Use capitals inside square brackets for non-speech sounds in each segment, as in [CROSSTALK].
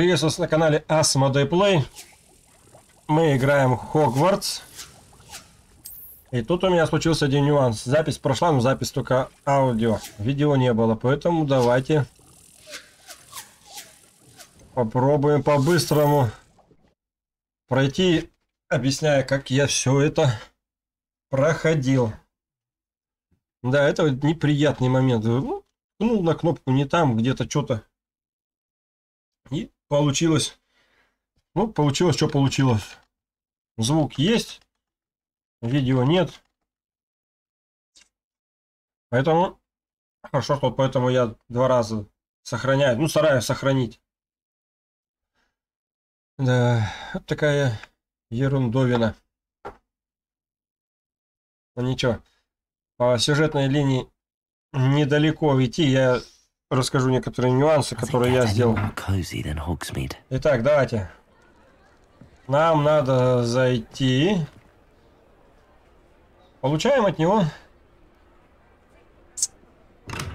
Приветствую вас на канале Asmodee Play. Мы играем Хогвартс. И тут у меня случился один нюанс. Запись прошла, но запись только аудио. Видео не было, поэтому давайте попробуем по-быстрому пройти, объясняя, как я все это проходил. Да, это неприятный момент. Ну, на кнопку не там, где-то что-то получилось, ну, получилось, что получилось. Звук есть, видео нет. Поэтому, хорошо, что поэтому я два раза сохраняю, ну, стараюсь сохранить. Да, вот такая ерундовина. Ну ничего, по сюжетной линии недалеко идти, я расскажу некоторые нюансы, которые я сделал. Итак, давайте. Нам надо зайти. Получаем от него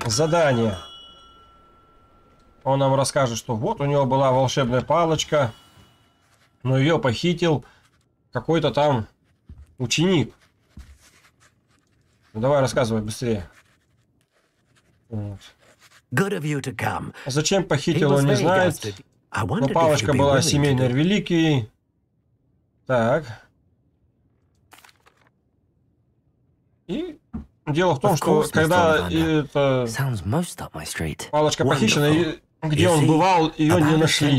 задание. Он нам расскажет, что вот у него была волшебная палочка, но ее похитил какой-то там ученик. Ну, давай рассказывай быстрее. Вот. Зачем похитил, он не знает. Но палочка была семейной реликвией. Так. И дело в том, что когда эта палочка похищена, и где он бывал, ее не нашли.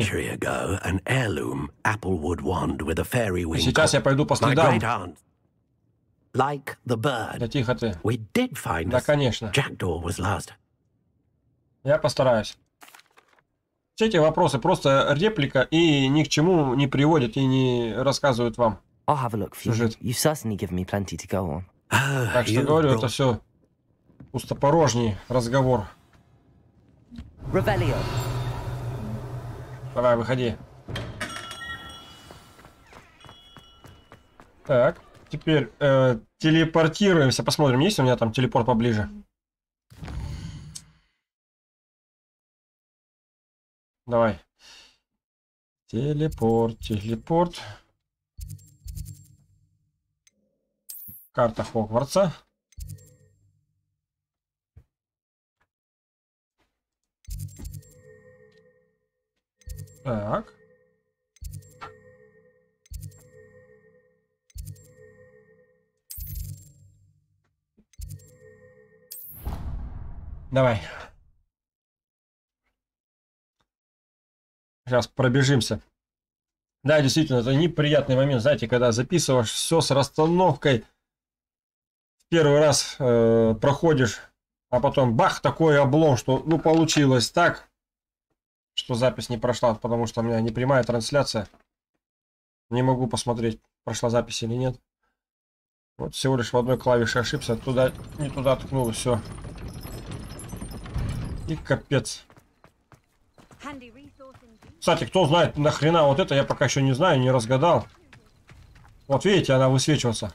Сейчас я пойду по следам. Да тихо ты. Да, конечно. Я постараюсь. Все эти вопросы просто реплика и ни к чему не приводят и не рассказывают вам. Сюжет. Так что говорю, это все пустопорожний разговор. Ревелио. Давай, выходи. Так, теперь э, телепортируемся, посмотрим, есть у меня там телепорт поближе. Давай. Телепорт, телепорт. Карта Хогвартса. Так. Давай. Сейчас пробежимся. Да, действительно, это неприятный момент, знаете, когда записываешь все с расстановкой, первый раз э, проходишь, а потом бах, такой облом, что ну получилось так, что запись не прошла, потому что у меня не прямая трансляция. Не могу посмотреть, прошла запись или нет. Вот всего лишь в одной клавише ошибся, туда не туда ткнул, все. И капец. Кстати, кто знает нахрена вот это, я пока еще не знаю, не разгадал. Вот видите, она высвечивается.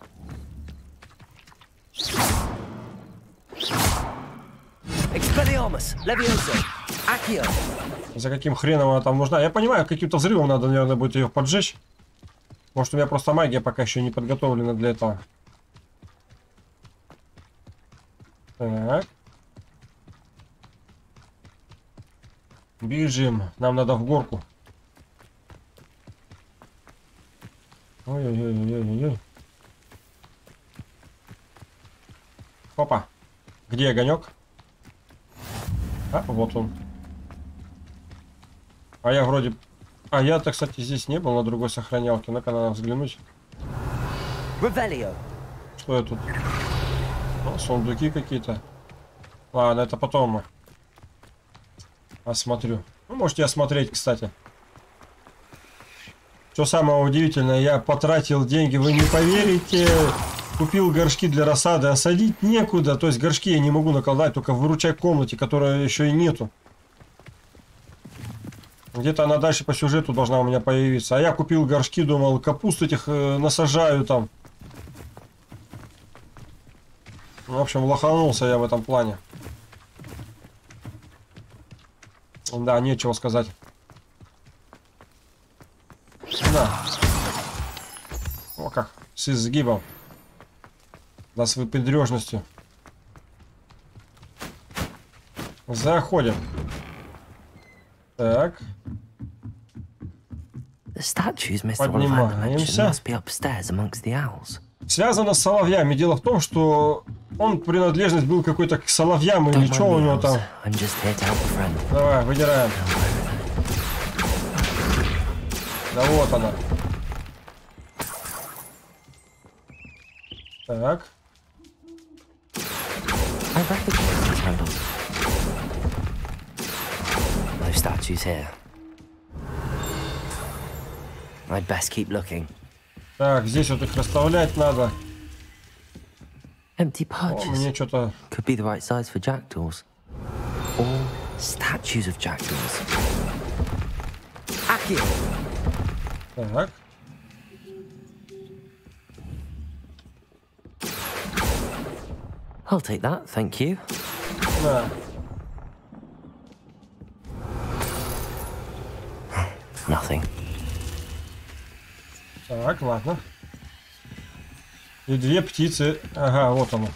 За каким хреном она там нужна? Я понимаю, каким-то взрывом надо, наверное, будет ее поджечь. Может, у меня просто магия пока еще не подготовлена для этого. Так. Бежим. Нам надо в горку. Ой-ой-ой-ой-ой. Опа. Где огонек? А, вот он. А я вроде... А я-то, кстати, здесь не был на другой сохранялке. Ну-ка, надо взглянуть. Ревелио. Что я тут? О, сундуки какие-то. Ладно, это потом осмотрю. Ну, можете осмотреть, кстати. Что самое удивительное, я потратил деньги, вы не поверите. Купил горшки для рассады, а садить некуда. То есть горшки я не могу наколдать, только в комнате, которой еще и нету. Где-то она дальше по сюжету должна у меня появиться. А я купил горшки, думал, капуст этих э, насажаю там. В общем, лоханулся я в этом плане. Да, нечего сказать. Да. О, как. С изгибом. Да, с выпендрежностью. Заходим. Так. Поднимаемся. Связано с соловьями. Дело в том, что он принадлежность был какой-то к соловьям или что у него там. Давай, выдираем. Да вот она. Так. No statues here. I'd best keep looking. Так, здесь вот их расставлять надо. Empty О, perches мне что-то... could be the right size for jackdaws. Or statues of jackdaws. Akio! Так. I'll take that, thank you. На. Nothing. Так, ладно. И две птицы. Ага, вот оно.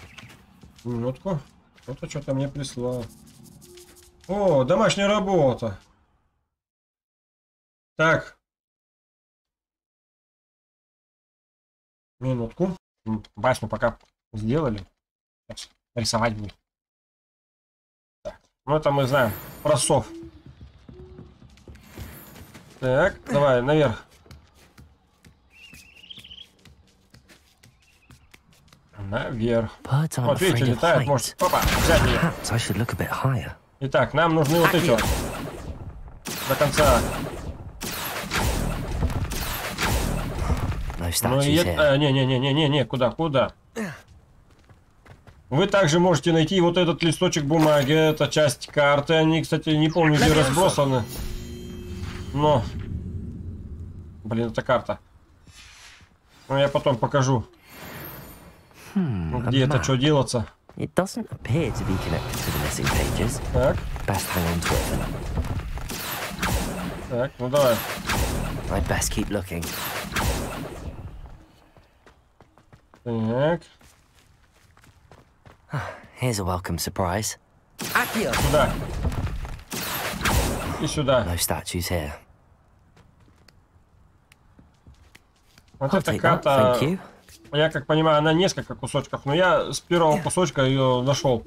Минутку. Кто-то что-то мне прислал. О, домашняя работа. Так. Минутку. М, Басню пока сделали. Рисовать будет. Так. Ну это мы знаем. Про сов. Так, давай, наверх. Наверх. Вот видите, летает, может, папа, взять ее. Итак, нам нужны вот эти вот. До конца. Ну и here. это... а, Не-не-не-не-не, куда, куда? Вы также можете найти вот этот листочек бумаги, это часть карты. Они, кстати, не помню, где разбросаны. Но... Блин, это карта. Ну, я потом покажу, ну, a где это map. что делаться. It doesn't appear to be connected to the missing pages. Так, Best hang on to it for now. так, ну давай. I'd best keep looking. Так, Here's a welcome surprise. Akio! сюда. И сюда. No statues here. Вот I'll эта take that, карта, thank you. я как понимаю, она несколько кусочков, но я с первого кусочка ее нашел.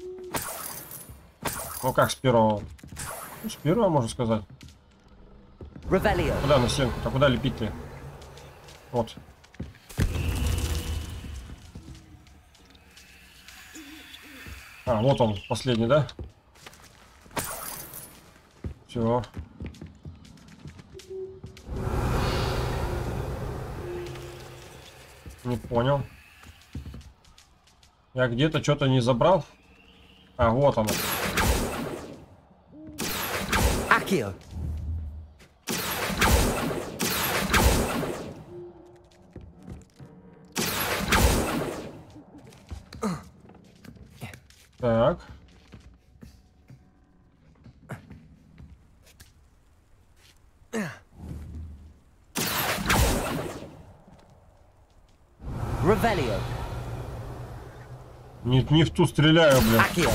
Ну как с первого? Ну, с первого, можно сказать. Revelio. Куда на стенку-то? Куда лепить-то? Вот. А, вот он, последний, да? Все. Не понял. Я где-то что-то не забрал. А, вот оно. Akio! Так. Revelio. Не, не в ту стреляю, блин. Akio.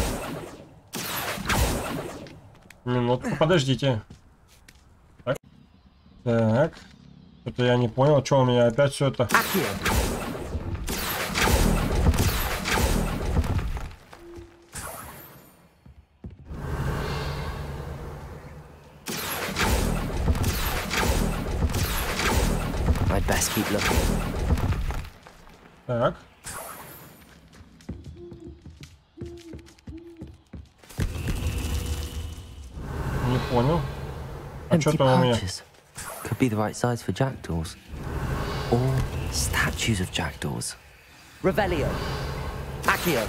Минутку, подождите. Так. Так. Это я не понял, что у меня опять все это. Akio. Empty там у меня? pouches. Could be the right size for jackdaws. Or statues of jackdaws. Revelio. Accio.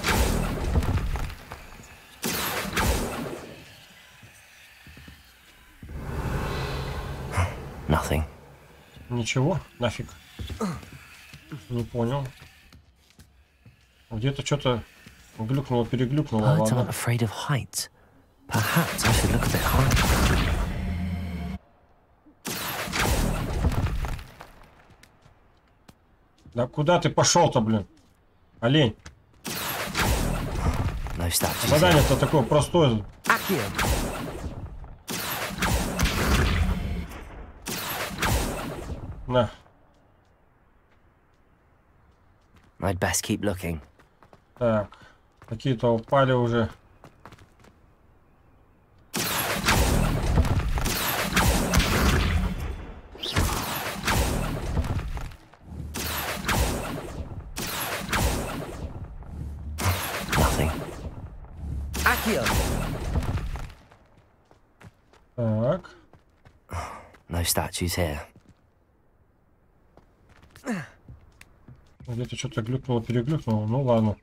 Nothing. Ничего? Нафиг. Не понял. Где-то что-то глюкнуло, переглюкнуло. Birds Ладно. aren't afraid of heights. Perhaps I should look a bit higher. Да куда ты пошел-то, блин? Олень. Here. Задание-то такое простое. На. I'd best keep looking. Так. Какие-то упали уже. Accio. Так. No statues here. Где-то что-то глюкнуло, переглюкнуло. Ну ладно.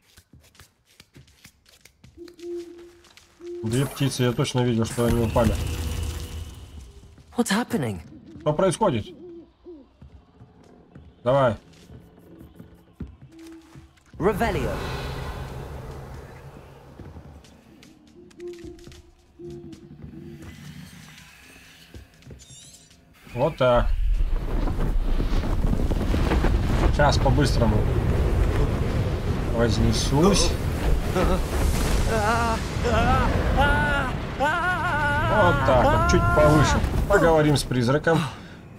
Две птицы, я точно видел, что они упали. What's happening? Что происходит? Давай. Revelio. Вот так. Сейчас по-быстрому. Вознесусь. Вот так вот, чуть повыше. Поговорим с призраком.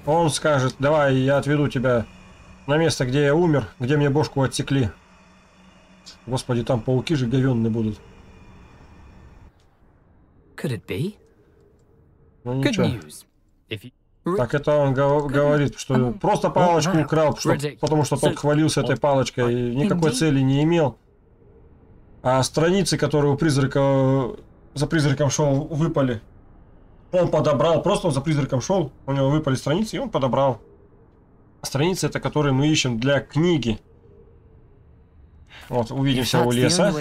Он скажет, давай я отведу тебя на место, где я умер, где мне бошку отсекли. Господи, там пауки же говенные будут. Could it be? Ну Good news. If you... Так это он гов- говорит, что просто палочку украл, что- потому что тот хвалился этой палочкой и никакой цели не имел. А страницы, которые у призрака за призраком шел, выпали. Он подобрал, просто он за призраком шел, у него выпали страницы, и он подобрал. Страницы это, которые мы ищем для книги. Вот, увидимся у леса.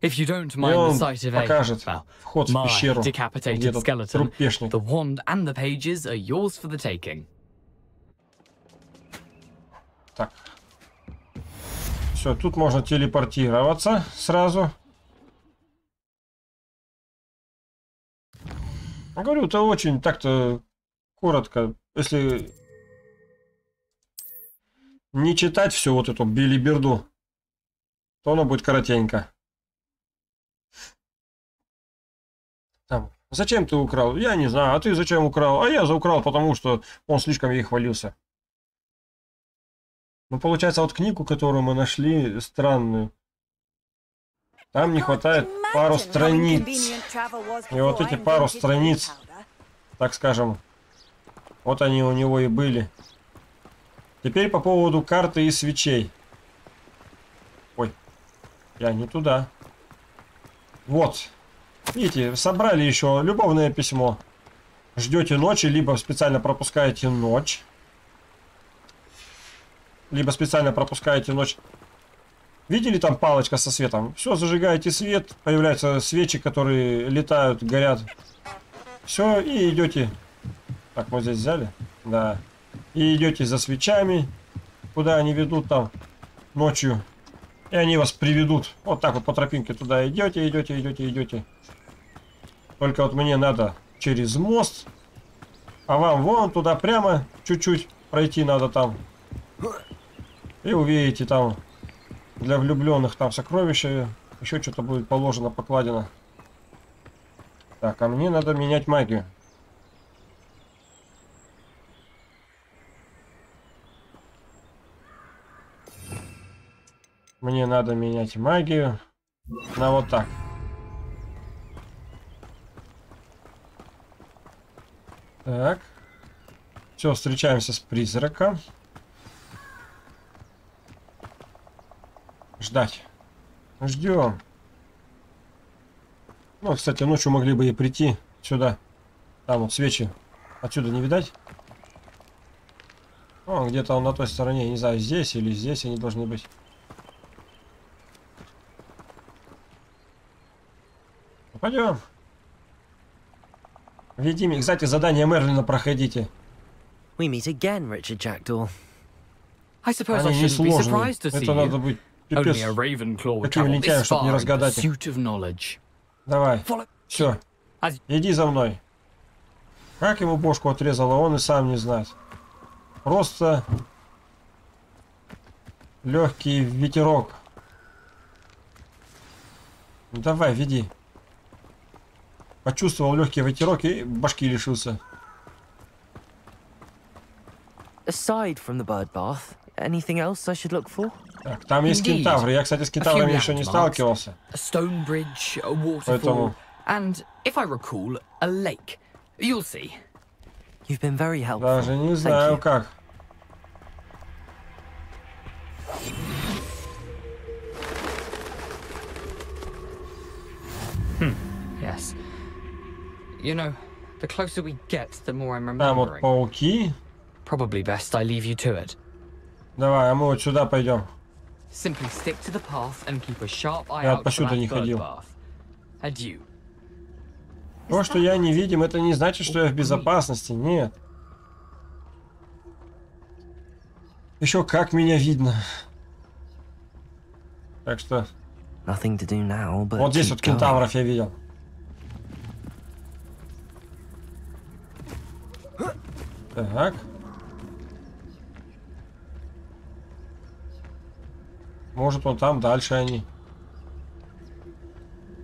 If you don't mind the sight of a, покажет well, вход в пещеру, где decapitated этот skeleton, труп пешник. the wand and the pages are yours for the taking. Так. Все, тут можно телепортироваться сразу. Говорю, это очень так-то коротко. Если не читать всю вот эту билиберду, то оно будет коротенько. Там, зачем ты украл? Я не знаю. А ты зачем украл? А я заукрал, потому что он слишком ей хвалился. Ну, получается, вот книгу, которую мы нашли, странную. Там не хватает пару страниц. И вот эти пару страниц, Так скажем. Вот они у него и были. Теперь по поводу карты и свечей. Ой, я не туда. Вот. Видите, собрали еще любовное письмо. Ждете ночи, либо специально пропускаете ночь. Либо специально пропускаете ночь. Видели там палочка со светом? Все, зажигаете свет, появляются свечи, которые летают, горят. Все, и идете. Так, мы здесь взяли? Да. И идете за свечами, куда они ведут там ночью. И они вас приведут. Вот так вот по тропинке туда идете, идете, идете, идете. Только вот мне надо через мост. А вам вон туда прямо чуть-чуть пройти надо там. И увидите там для влюбленных там сокровища. Еще что-то будет положено, покладено. Так, а мне надо менять магию. Мне надо менять магию на вот так. Так. Все, встречаемся с призраком. Ждать. Ждем. Ну, кстати, ночью могли бы и прийти сюда. Там вот свечи. Отсюда не видать? О, где-то он на той стороне, не знаю, здесь или здесь они должны быть. Пойдем. Веди меня. Кстати, задание Мерлина проходите. We meet again, Richard Jackdaw. I suppose I Они не shouldn't be surprised to see Это надо быть пипец. Only a Ravenclaw would Таким travel this не far in разгадать of knowledge. Давай. Follow... Все. As- Иди за мной. Как ему бошку отрезало, он и сам не знает. Просто легкий ветерок. Давай, веди. Почувствовал легкий ветерок и башки лишился. Aside from the bird bath, anything else I should look for? Так, там есть кентавры. Я, кстати, с кентаврами еще не сталкивался. A stone bridge, a waterfall, Поэтому- and, if I recall, a lake. You'll see. You've been very helpful. Даже не знаю как. Yes. You know, the closer we get, the more I'm Там вот remembering. пауки. Probably best I leave you to it. Давай, а мы вот сюда пойдем. Simply stick to the path and keep a sharp eye Я out for that не ходил. bath. Adieu. То, что я не видим, это не значит, что я в безопасности. Нет. Еще как меня видно. Так что Nothing to do now, but вот здесь вот кентавров я видел. Так. Может, он там дальше они.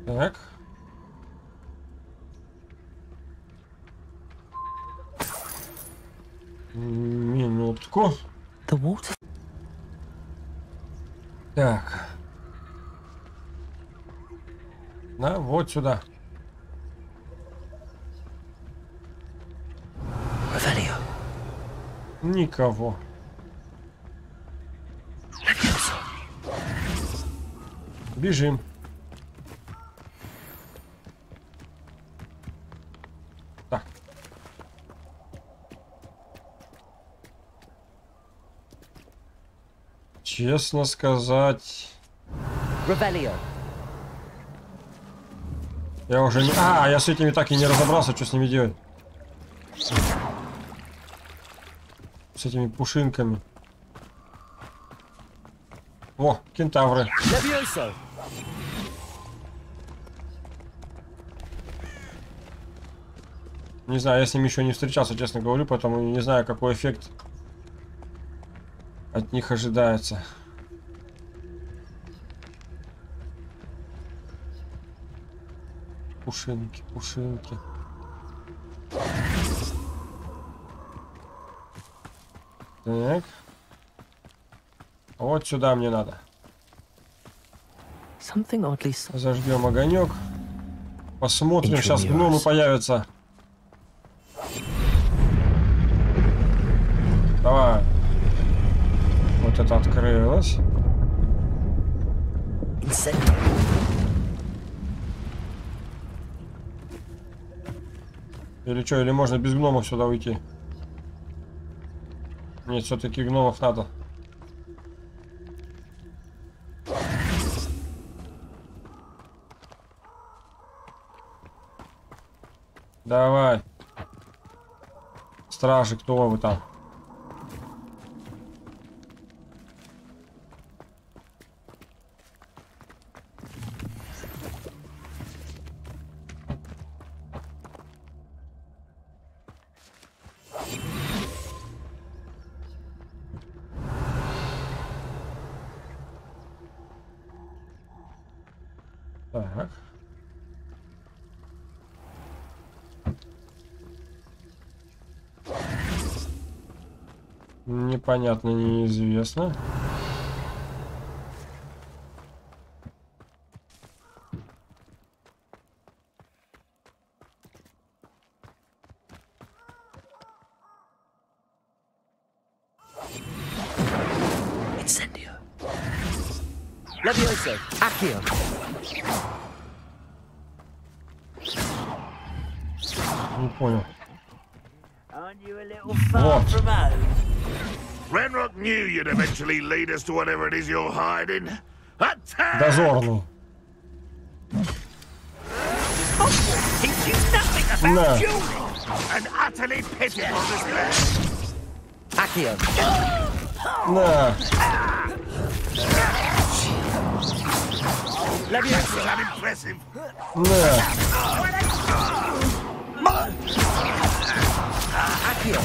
Так. Минутку. Так. Да, вот сюда. Revelio. Никого. Бежим. Так. Честно сказать, Revelio. я уже не... А, я с этими так и не разобрался, что с ними делать. С этими пушинками. О, кентавры. Не знаю, я с ними еще не встречался, честно говорю, поэтому не знаю, какой эффект от них ожидается. Пушинки, пушинки. Так. Вот сюда мне надо. Зажгем огонек. Посмотрим, сейчас гномы появятся. Давай. Вот это открылось. Или что, или можно без гномов сюда уйти? Нет, все-таки гномов надо. Давай. Стражи, кто вы там? Непонятно, неизвестно. Incendio. Levioso. Accio. eventually lead us to whatever it is you're hiding. Attack! Дозорный. Teach you nothing about No. dueling. An utterly pitiful display. Accio. На. That's unimpressive. На. Accio.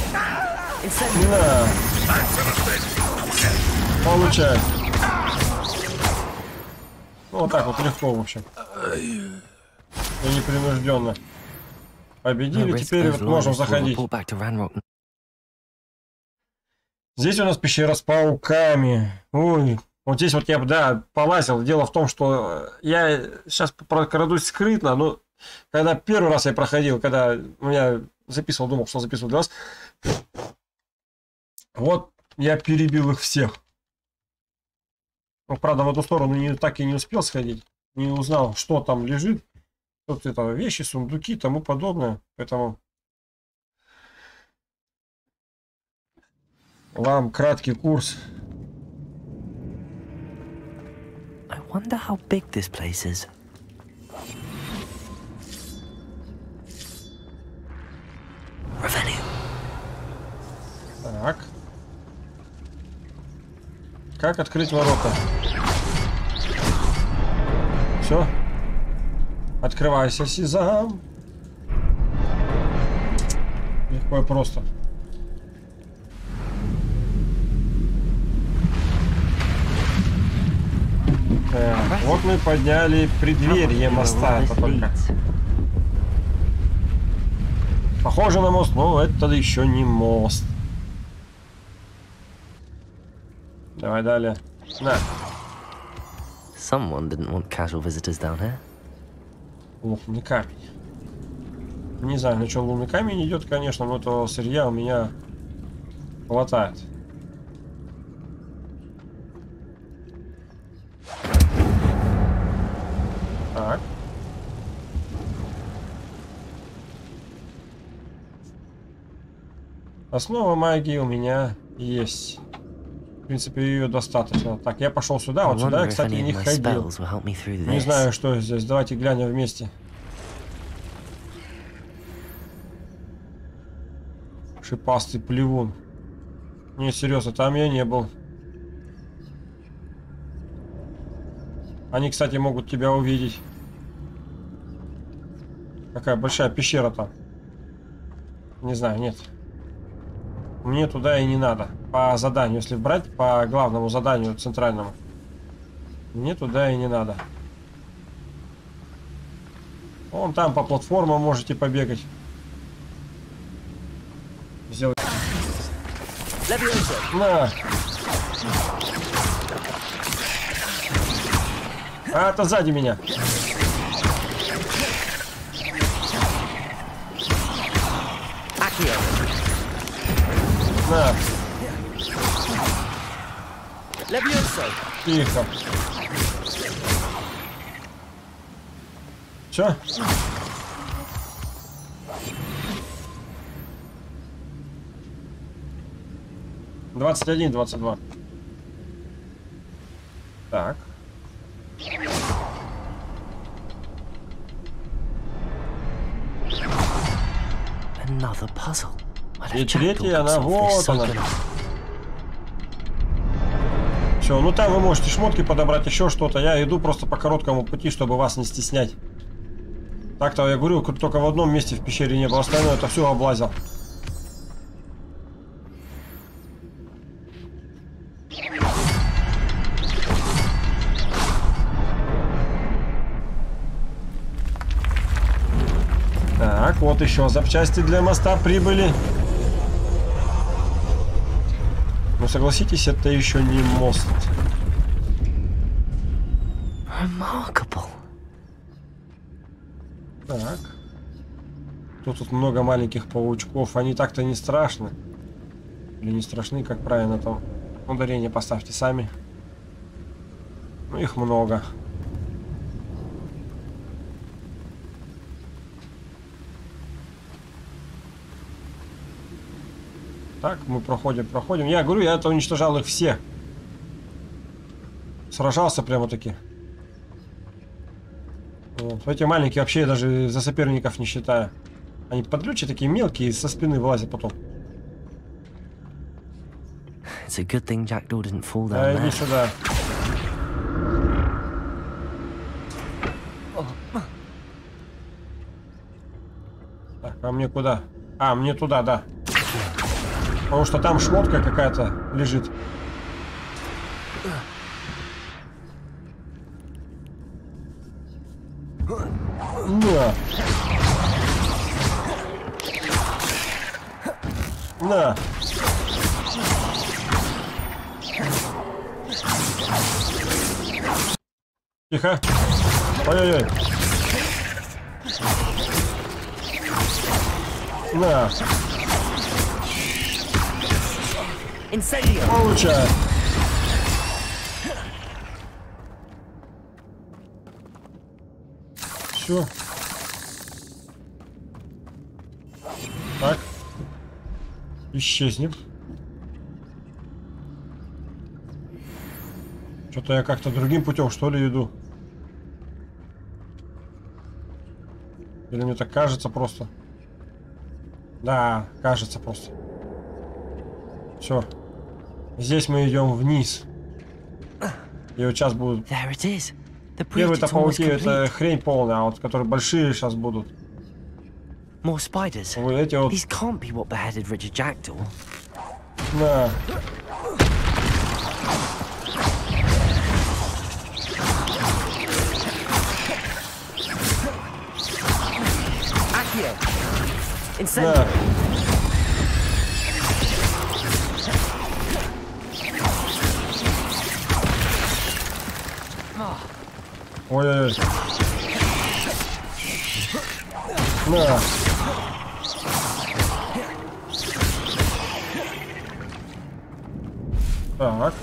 Incendiary. На. Получай. Ну, вот так вот легко, в общем. И непринужденно. Победили, теперь вот можем заходить. Здесь у нас пещера с пауками. Ой, вот здесь вот я бы, да, полазил. Дело в том, что я сейчас прокрадусь скрытно, но когда первый раз я проходил, когда ну, я записывал, думал, что записывал для вас, вот я перебил их всех. Ну, правда, в эту сторону не, так и не успел сходить. Не узнал, что там лежит. Тут это вещи, сундуки тому подобное. Поэтому вам краткий курс. I wonder how big this place is. Так. Как открыть ворота? Все. Открывайся, Сезам. Легко и просто. Так, вот мы подняли преддверие моста. Это только. Похоже на мост, но это еще не мост. Давай далее. На. Someone didn't want casual visitors down here. Лунный камень. Не знаю, на чем лунный камень идет, конечно, но этого сырья у меня хватает. Так. Основа магии у меня есть. В принципе, ее достаточно. Так, я пошел сюда. Вот сюда я, кстати, не ходил. Не знаю, что здесь. Давайте глянем вместе. Шипастый плевун. Не, серьезно, там я не был. Они, кстати, могут тебя увидеть. Какая большая пещера там. Не знаю, нет. Мне туда и не надо. По заданию, если брать по главному заданию центральному. Мне туда и не надо. Вон там по платформам можете побегать. Сделать. На. А, это сзади меня. На. Тихо. Все? Двадцать один, двадцать два. Так. Another puzzle. What И третья, она вот она. Все, ну там вы можете шмотки подобрать, еще что-то. Я иду просто по короткому пути, чтобы вас не стеснять. Так-то я говорю, только в одном месте в пещере не было, остальное это все облазил. Так, вот еще запчасти для моста прибыли. Но согласитесь, это еще не мост. Remarkable. Так. Тут, тут много маленьких паучков. Они так-то не страшны. Или не страшны, как правильно там. Ударение поставьте сами. Ну, их много. Так, мы проходим, проходим. Я говорю, я это уничтожал их все. Сражался прямо-таки. Вот. Эти маленькие вообще я даже за соперников не считаю. Они подлючи такие мелкие, со спины вылазят потом. It's a good thing Jackdaw didn't fall down Да, иди сюда. Так, а мне куда? А, мне туда, да. Потому что там шмотка какая-то лежит. На. На. Тихо. Ой-ой-ой. На. Incendio! Получай. Все. Так. Исчезнем. Что-то я как-то другим путем, что ли, иду. Или мне так кажется просто? Да, кажется просто. Все. Здесь мы идем вниз. И вот сейчас будут... Первые-то пауки это хрень полная, а вот которые большие сейчас будут. More spiders. Вот эти вот... These can't be what beheaded Richard Jackdaw. Accio! Incendio! На. Ой-ой-ой. На. Так.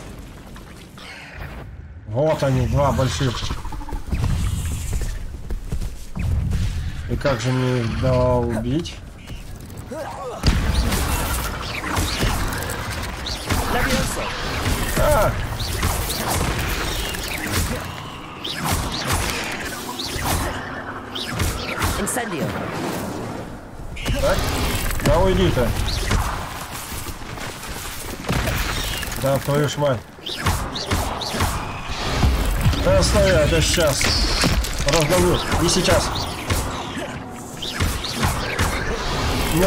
Вот они, два больших. И как же мне их долбить? Levioso! А! Incendio! Так, да уйди ты. Да, твою ж мать. Да стоять, я сейчас. Раздавлю. Не сейчас. На.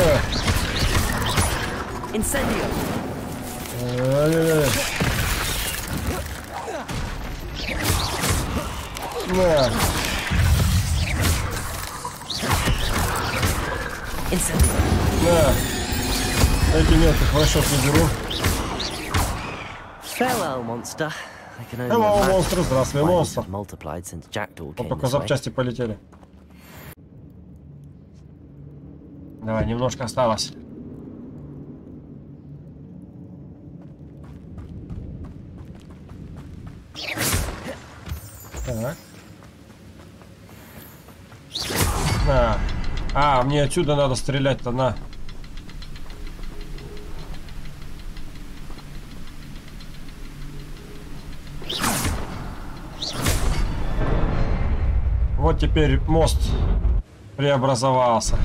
Incendio! Ай-яй-яй. На. На. Эти мелких в расчет не беру. Farewell, monster. Hello, монстр. Здравствуй, монстр. Вот только запчасти полетели. Давай, немножко осталось. Мне отсюда надо стрелять-то на. Вот теперь мост преобразовался.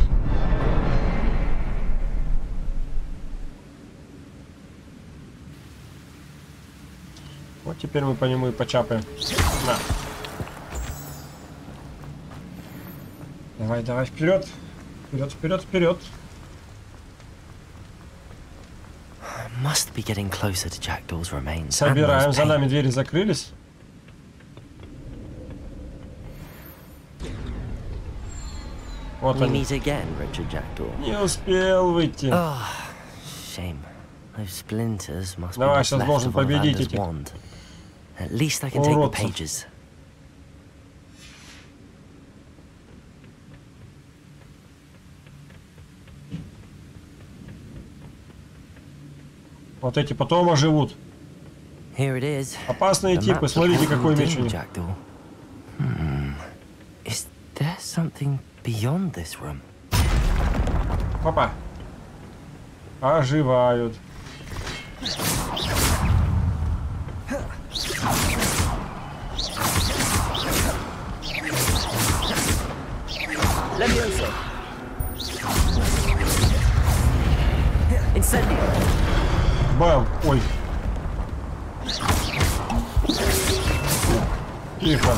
Вот теперь мы по нему и почапаем. На. Давай, давай, вперед. Вперед, вперед, вперед. Must be getting closer to Jackdaw's remains. and Собираем. those За paint- нами двери закрылись. Вот We они. meet again, Richard Jackdaw. Не успел выйти. Oh, shame. Those splinters must be Давай, what's сейчас left должен of победить Ollivander's этих wand. At least I can take the уродцев. pages. Вот эти потом оживут. Опасные типы. Смотрите, какой меч у них. Hmm. Папа. Оживают. Levioso. Incendio. Бал, ой. Тихо.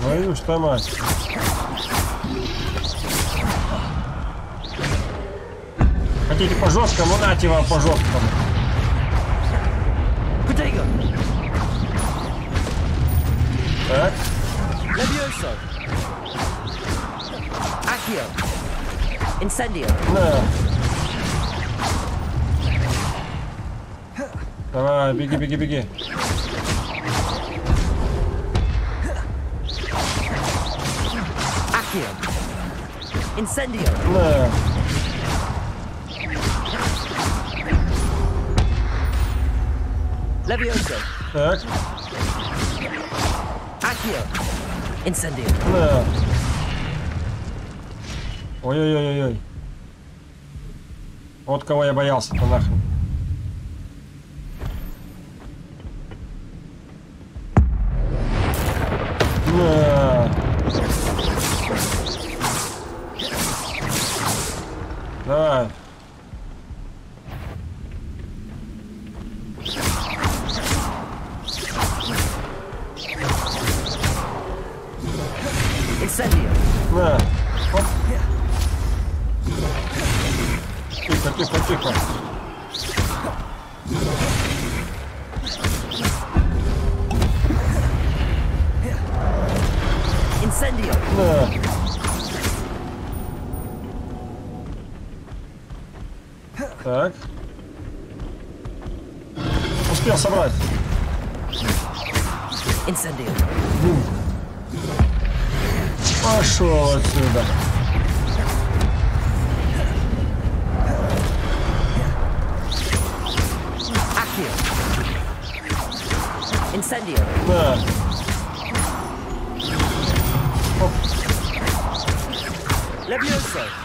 Твою ж там мать. Хотите по жесткому? Нате вам по жесткому. Так. Добьешься. Ахил. Incendio! на. Давай, беги, беги, беги. Accio! Incendio! На. Levioso! Так, Accio! Incendio! на. Ой-ой-ой-ой. Вот кого я боялся-то нахрен.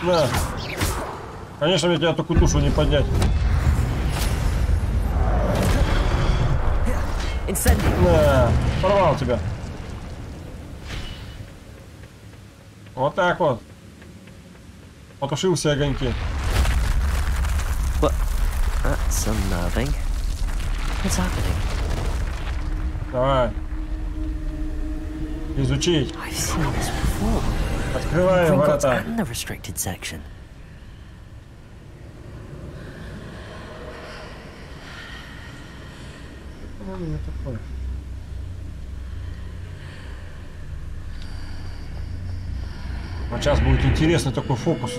На. Конечно, мне тебя такую тушу не поднять. На. Порвал тебя. Вот так вот. Потушил все огоньки. What? That's unnerving. What's happening? Давай. Изучить. I've seen this before. Открываем ворота. the restricted section. Вот сейчас будет интересный такой фокус.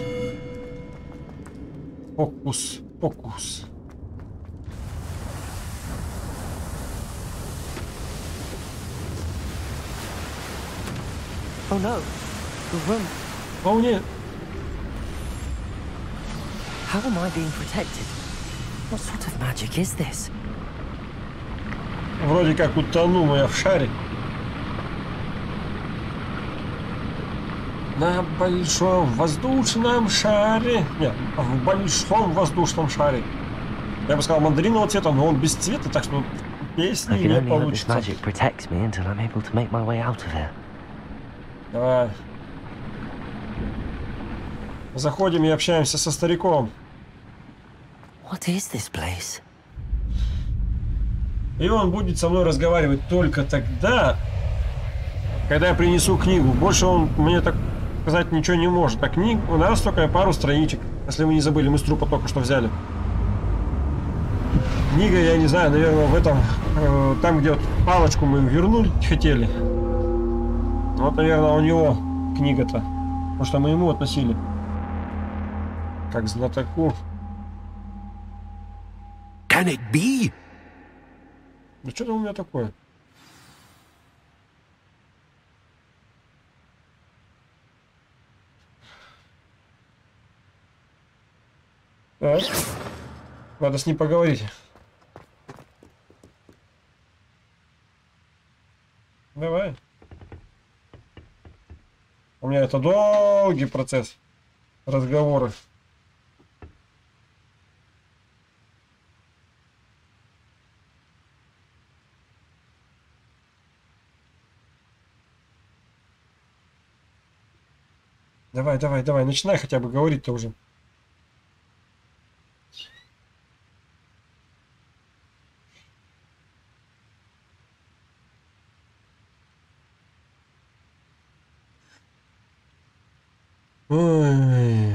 Фокус, фокус. Oh no! The room. How am I being protected? What sort of magic is this? Вроде как утонул я в шаре. На большом воздушном шаре. Нет, в большом воздушном шаре. Я бы сказал мандаринового цвета, но он без цвета, так что песни не получится. magic protects me until I'm able to make my way out of here. Давай. Заходим и общаемся со стариком. What is this place? И он будет со мной разговаривать только тогда, когда я принесу книгу. Больше он мне так сказать ничего не может. А книг у нас только пару страничек. Если вы не забыли, мы с трупа только что взяли. Книга, я не знаю, наверное, в этом, э, там, где вот палочку мы вернули хотели. Вот, наверное, у него книга-то. Потому что мы ему относили. Как знатоку. Can it be? Да что там у меня такое? Так. Надо с ним поговорить. Давай. У меня это долгий процесс разговора. Давай, давай, давай, начинай хотя бы говорить-то уже. Ой,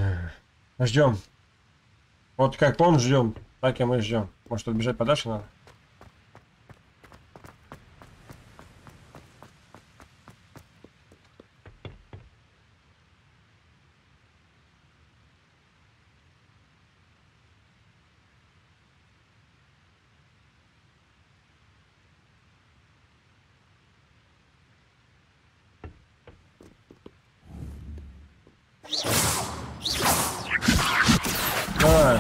ждем. Вот как он ждем, так и мы ждем. Может, отбежать подальше надо? Давай.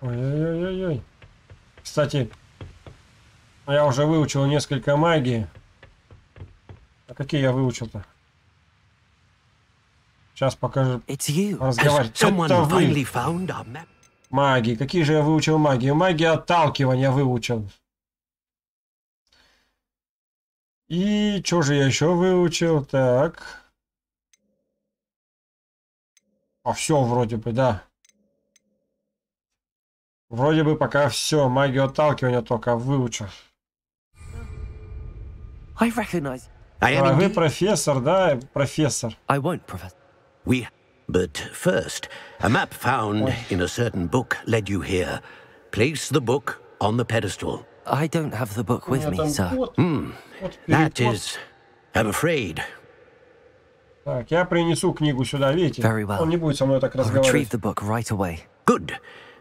Ой-ой-ой-ой. Кстати, я уже выучил несколько магии. А какие я выучил-то? Сейчас покажу разговаривать. Это вы. Магии. Какие же я выучил магии? Магия отталкивания выучил. И что же я еще выучил? Так. А все вроде бы, да. Вроде бы пока все. Магию отталкивания только выучил. I recognize. I am А вы профессор, да? Профессор. I won't, Professor. We. But first, a map found in a certain book led you here. Place the book on the pedestal. I don't have the book with me, sir. Hmm. That is, I'm afraid, Так, я принесу книгу сюда, видите? Very well. Он не будет со мной так разговаривать. retrieve the book right away. good.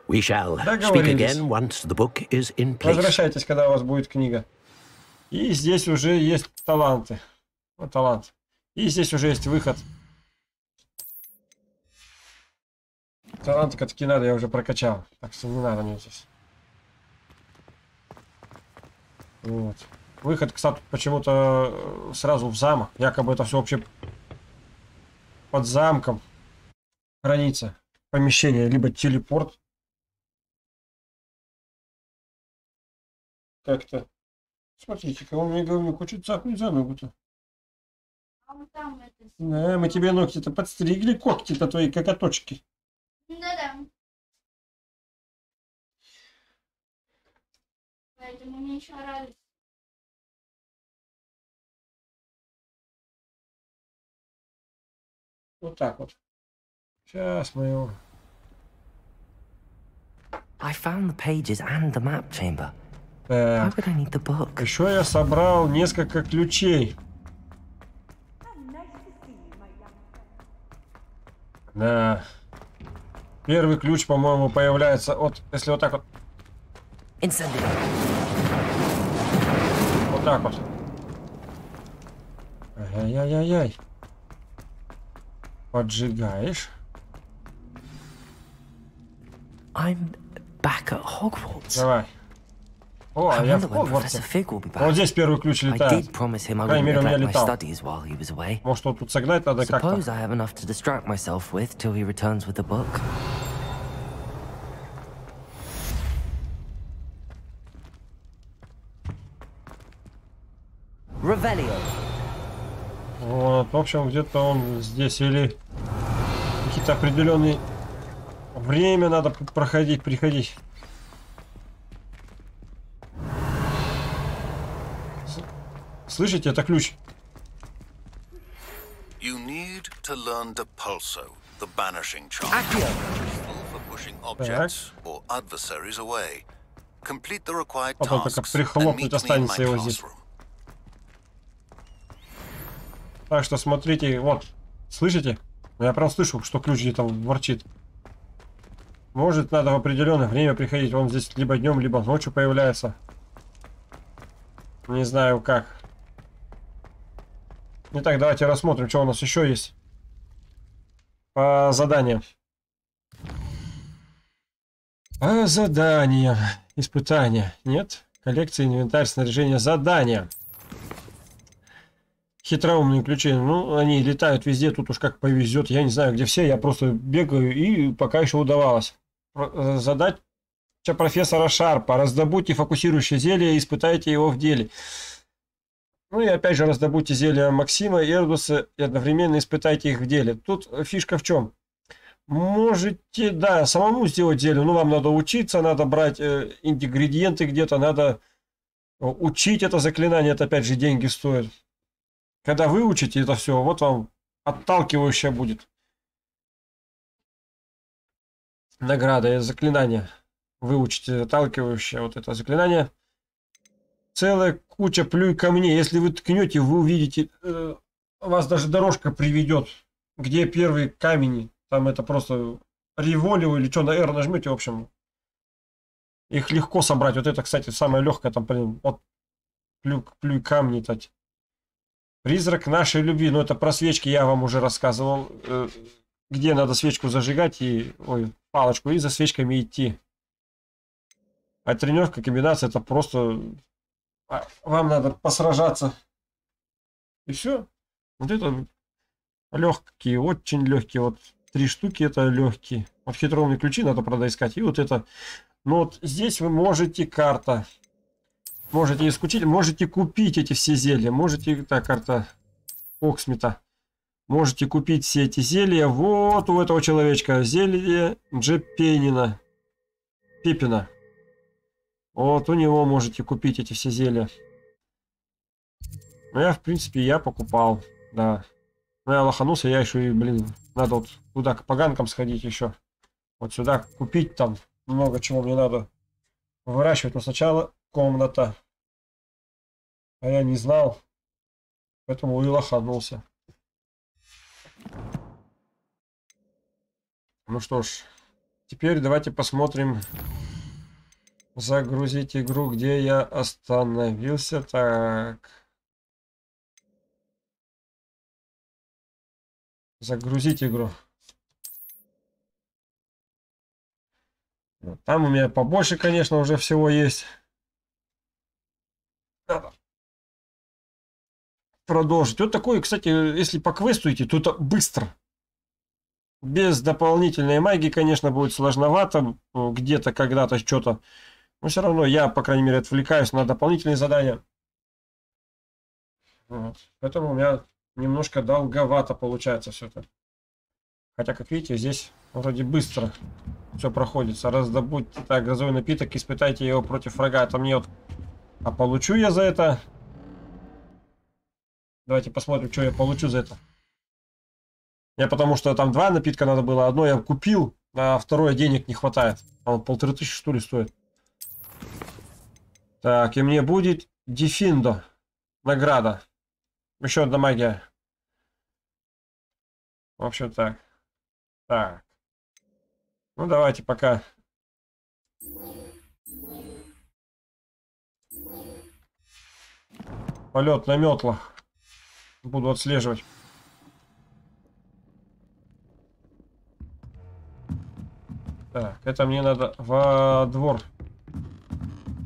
We shall speak again once the book is in place. Возвращайтесь, когда у вас будет книга. И здесь уже есть таланты. Вот талант. И здесь уже есть выход. Таланты такие надо, я уже прокачал. Так что не надо мне здесь. Вот. Выход, кстати, почему-то э, сразу в замок. Якобы это все вообще под замком хранится. Помещение, либо телепорт. Как-то. Смотрите-ка, он мне говнюк хочет цапнуть за ногу-то. Да, мы тебе ногти-то подстригли, когти-то твои коготочки. Да-да. Поэтому мне еще радость. Вот так вот. Сейчас мы его... I found the pages and the map chamber. Так. Еще я собрал несколько ключей. Да. Первый ключ, по-моему, появляется вот, если вот так вот, Incendiary. вот так вот. Ай-яй-яй-яй. Поджигаешь. I'm back at Hogwarts. Давай. О, а я в Хогвартсе. Вот здесь первый ключ летает. I крайней мере, у меня летал. Может, его тут согнать надо как-то? Revelio. Вот, в общем, где-то он здесь или какие-то определенные время надо проходить, приходить. Слышите, это ключ. You need to learn Depulso, the banishing charm. Useful for pushing objects or adversaries away. Complete the required Потом только tasks and прихлопнуть meet me in my останется его здесь. classroom. Так что смотрите, вот, слышите? Я прям слышу, что ключ где-то ворчит. Может, надо в определенное время приходить. Он здесь либо днем, либо ночью появляется. Не знаю как. Итак, давайте рассмотрим, что у нас еще есть по заданиям. По заданиям. Испытания. Нет? Коллекция, инвентарь, снаряжение, задания. Хитроумные ключи. Ну, они летают везде, тут уж как повезет. Я не знаю, где все. Я просто бегаю и пока еще удавалось. Э, Задать профессора Шарпа. Раздобудьте фокусирующее зелье и испытайте его в деле. Ну и опять же раздобудьте зелья Максима и Эрдуса и одновременно испытайте их в деле. Тут фишка в чем? Можете, да, самому сделать зелье, но вам надо учиться, надо брать э, ингредиенты где-то, надо э, учить это заклинание, это опять же деньги стоит. Когда выучите это все, вот вам отталкивающее будет. Награда и заклинание. Выучите отталкивающее вот это заклинание. Целая куча плюй камней. Если вы ткнете, вы увидите, э, вас даже дорожка приведет, где первый камень. Там это просто револио или что, на R нажмете, в общем. Их легко собрать. Вот это, кстати, самое легкое, там, блин, вот плюй, плюй камни, тать. Призрак нашей любви. Ну, это про свечки я вам уже рассказывал. Э, где надо свечку зажигать и... Ой, палочку. И за свечками идти. А тренировка, комбинация, это просто... а, Вам надо посражаться. И все. Вот это легкие, очень легкие. Вот три штуки это легкие. Вот хитроумные ключи надо, правда, искать. И вот это... Ну вот здесь вы можете карта. Можете исключить, можете купить эти все зелья. Можете, так, карта Оксмита. Можете купить все эти зелья. Вот у этого человечка зелье Джепенина. Пипина. Вот у него можете купить эти все зелья. Ну я, в принципе, я покупал. Да. Ну я лоханулся, я еще и, блин, надо вот туда к поганкам сходить еще. Вот сюда купить там много чего мне надо выращивать. Но сначала комната. А я не знал. Поэтому и лоханулся. Ну что ж, теперь давайте посмотрим. Загрузить игру, где я остановился. Так. Загрузить игру. Вот. Там у меня побольше, конечно, уже всего есть. Надо продолжить. Вот такой, кстати, если по квесту идти, то это быстро. Без дополнительной магии, конечно, будет сложновато. Где-то, когда-то, что-то. Но все равно я, по крайней мере, отвлекаюсь на дополнительные задания. Вот. Поэтому у меня немножко долговато получается все это. Хотя, как видите, здесь вроде быстро все проходится. Раздобудьте так, газовый напиток, испытайте его против врага. Это мне вот... А получу я за это... Давайте посмотрим, что я получу за это. Я потому что там два напитка надо было. Одно я купил, а второе денег не хватает. Он полторы тысячи, что ли, стоит. Так, и мне будет Дефиндо. Награда. Еще одна магия. В общем так. Так. Ну давайте пока. Полет на метлах. Буду отслеживать. Так, это мне надо во двор.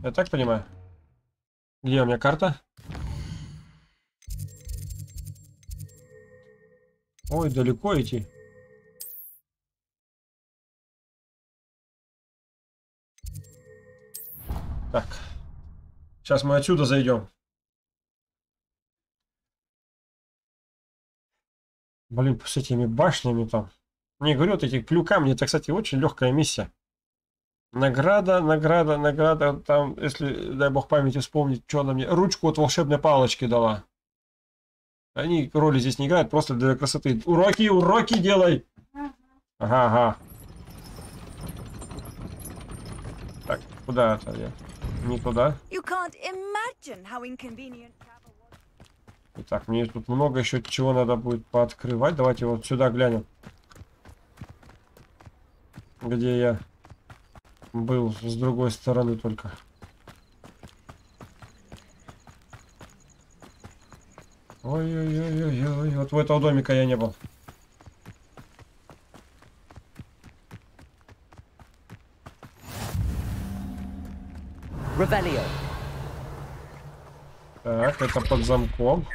Я так понимаю? Где у меня карта? Ой, далеко идти. Так. Сейчас мы отсюда зайдем. Блин, с этими башнями там. Не говорю, вот эти клюкамни, это, кстати, очень легкая миссия. Награда, награда, награда. Там, если, дай бог памяти вспомнить, что она мне... Ручку от волшебной палочки дала. Они роли здесь не играют, просто для красоты. Уроки, уроки делай! Ага, ага. Так, куда это я? Не туда. Итак, мне тут много еще чего надо будет пооткрывать. Давайте вот сюда глянем. Где я был с другой стороны только. Ой-ой-ой-ой-ой. Вот в этого домика я не был. Revelio. Так, это под замком.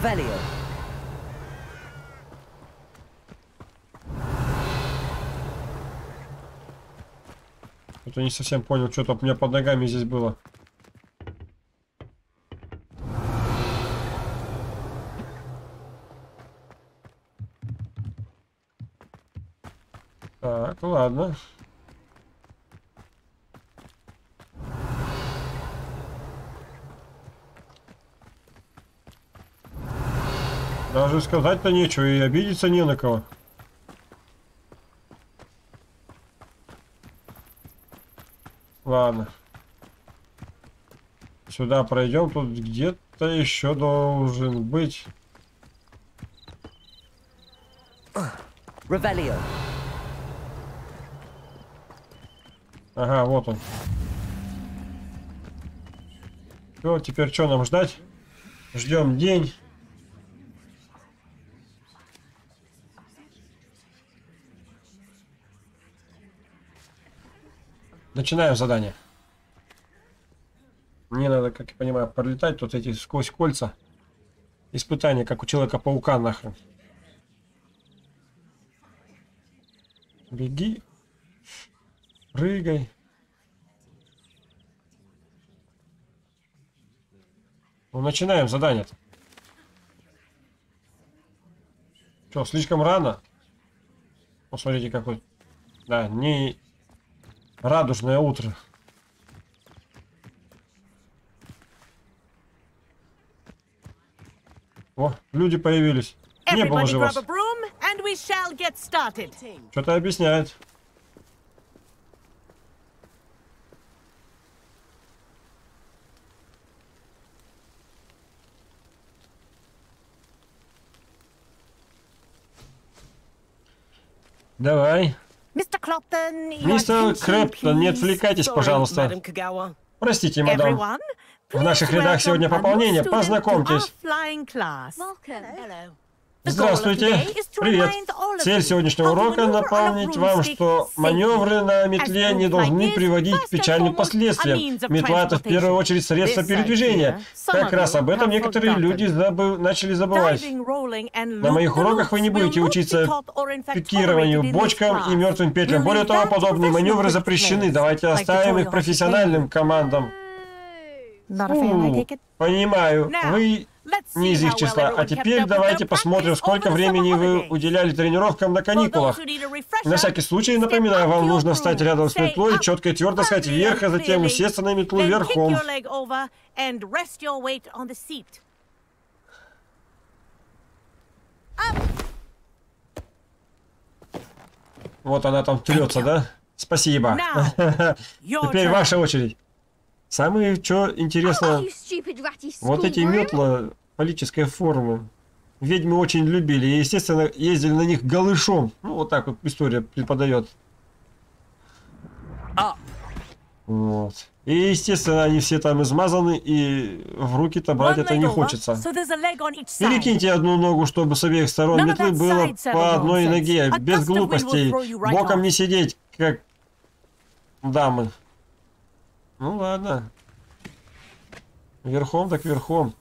Revelio. Это не совсем понял, что-то у меня под ногами здесь было. Так, ладно. Даже сказать-то нечего и обидеться не на кого. Ладно. Сюда пройдем, тут где-то еще должен быть. Revelio. Ага, вот он. Все, теперь что нам ждать? Ждем день. Начинаем задание. Мне надо, как я понимаю, пролетать тут эти сквозь кольца. Испытания, как у Человека-паука нахрен. Беги. Прыгай. Ну, начинаем задание. -то. Что, слишком рано? Посмотрите, какой... Да, не радужное утро. О, люди появились. Не было же вас. Что-то объясняет. Давай. Мистер Крэптон, не отвлекайтесь, пожалуйста. Простите, мадам. В наших рядах сегодня пополнение. Познакомьтесь. Здравствуйте. Привет. Цель сегодняшнего урока напомнить вам, что маневры на метле не должны приводить к печальным последствиям. Метла – это в первую очередь средство передвижения. Как раз об этом некоторые люди забы- начали забывать. На моих уроках вы не будете учиться пикированию, бочкам и мертвым петлям. Более того, подобные маневры запрещены. Давайте оставим их профессиональным командам. Фу, понимаю, вы Из их числа. А теперь давайте посмотрим, сколько времени вы уделяли тренировкам на каникулах. На всякий случай, напоминаю, вам нужно встать рядом с метлой, четко и твердо сказать firmly вверх, а затем усесться на метлу верхом. Вот она там трется, да? Спасибо. [LAUGHS] Теперь ваша очередь. Самое, что интересно, вот эти метла фаллической формы. Ведьмы очень любили и, естественно, ездили на них голышом. Ну, вот так вот история преподает. Up. Вот. И, естественно, они все там измазаны, и в руки-то брать это не хочется. Перекиньте одну ногу, чтобы с обеих сторон метлы было по одной ноге, без глупостей. Боком не сидеть, как дамы. Ну ладно. Верхом так верхом.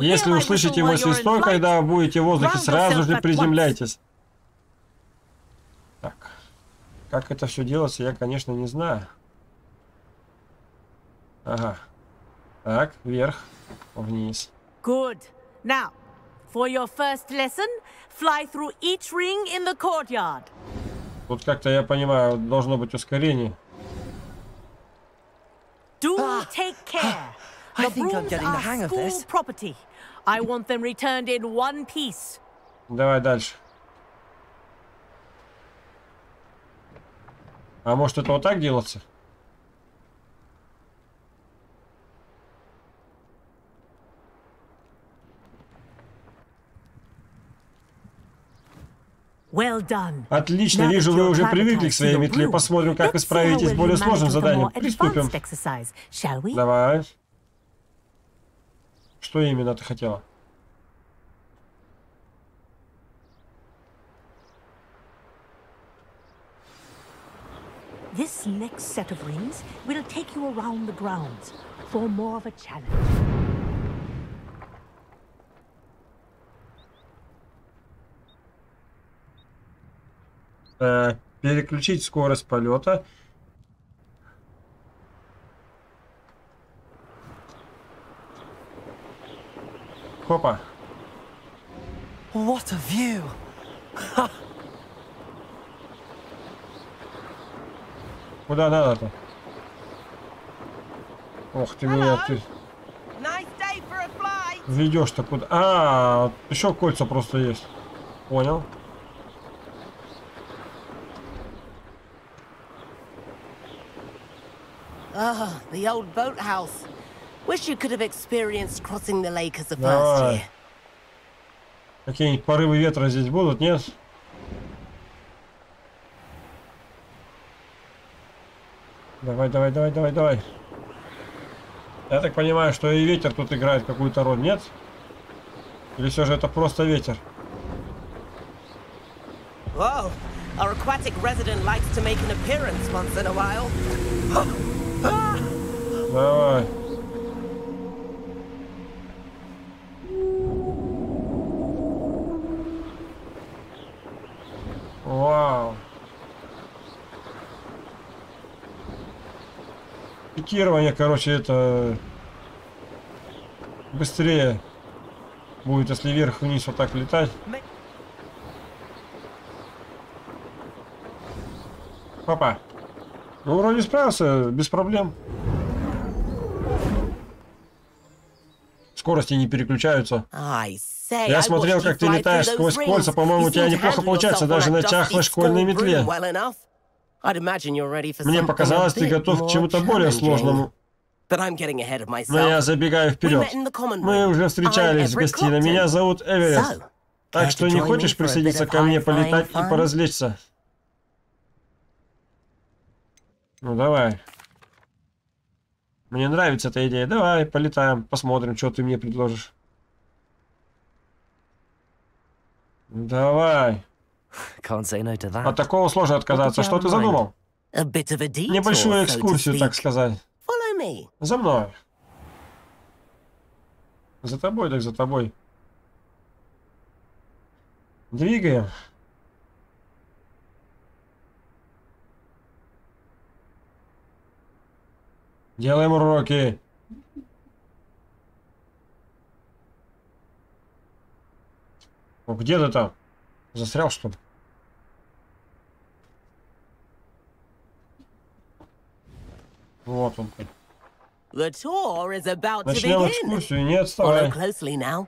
Если my услышите you're in свисток, когда будете в воздухе, сразу же приземляйтесь. Так. Как это все делается, я, конечно, не знаю. Ага. Так, вверх, вниз. Good. Now, for your first lesson, fly through each ring in the courtyard. Тут как-то, я понимаю, должно быть ускорение. Do Ah. take care. I The think I'm getting the are hang of school this. property. I want them returned in one piece. Давай дальше. А может это вот так делаться? Well done. Отлично, Now вижу, вы уже привыкли к своей метле. Посмотрим, как вы let's see how справитесь с well более сложным заданием. Приступим. Давай. Что именно ты хотела? This next set of rings will take you around the grounds for more of a challenge. Э, переключить скорость полета. Хопа. What a view! Куда надо-то? Ох ты меня, ты. Ведешь-то куда? А, еще кольца просто есть. Понял. Ah, the old boathouse. Wish you could have experienced crossing the lake as a first Давай. year. Какие-нибудь порывы ветра здесь будут, нет? Давай, давай, давай, давай, давай. Я так понимаю, что и ветер тут играет какую-то роль, нет? Или все же это просто ветер? Whoa, our aquatic resident likes to make an appearance once in a while. Давай. Пикирование, короче, это быстрее будет, если вверх-вниз вот так летать. Папа. Ну, вроде справился, без проблем. Скорости не переключаются. Я смотрел, как ты летаешь сквозь кольца. По-моему, у тебя неплохо получается даже на чахлой школьной метле. Мне показалось, ты готов к чему-то более сложному. Но я забегаю вперед. Мы уже встречались в гостиной. Меня зовут Эверест. Так что не хочешь присоединиться ко мне, полетать и поразвлечься? Ну давай. Мне нравится эта идея. Давай, полетаем, посмотрим, что ты мне предложишь. Давай. Can't say no to that. От такого сложно отказаться. Что ты задумал? Небольшую экскурсию, так сказать. За мной. За тобой, так за тобой. Двигаем. Делаем уроки. Ну где ты там? Застрял что ли? Вот он. The tour is about Начнем экскурсию, не Follow отставай. closely now.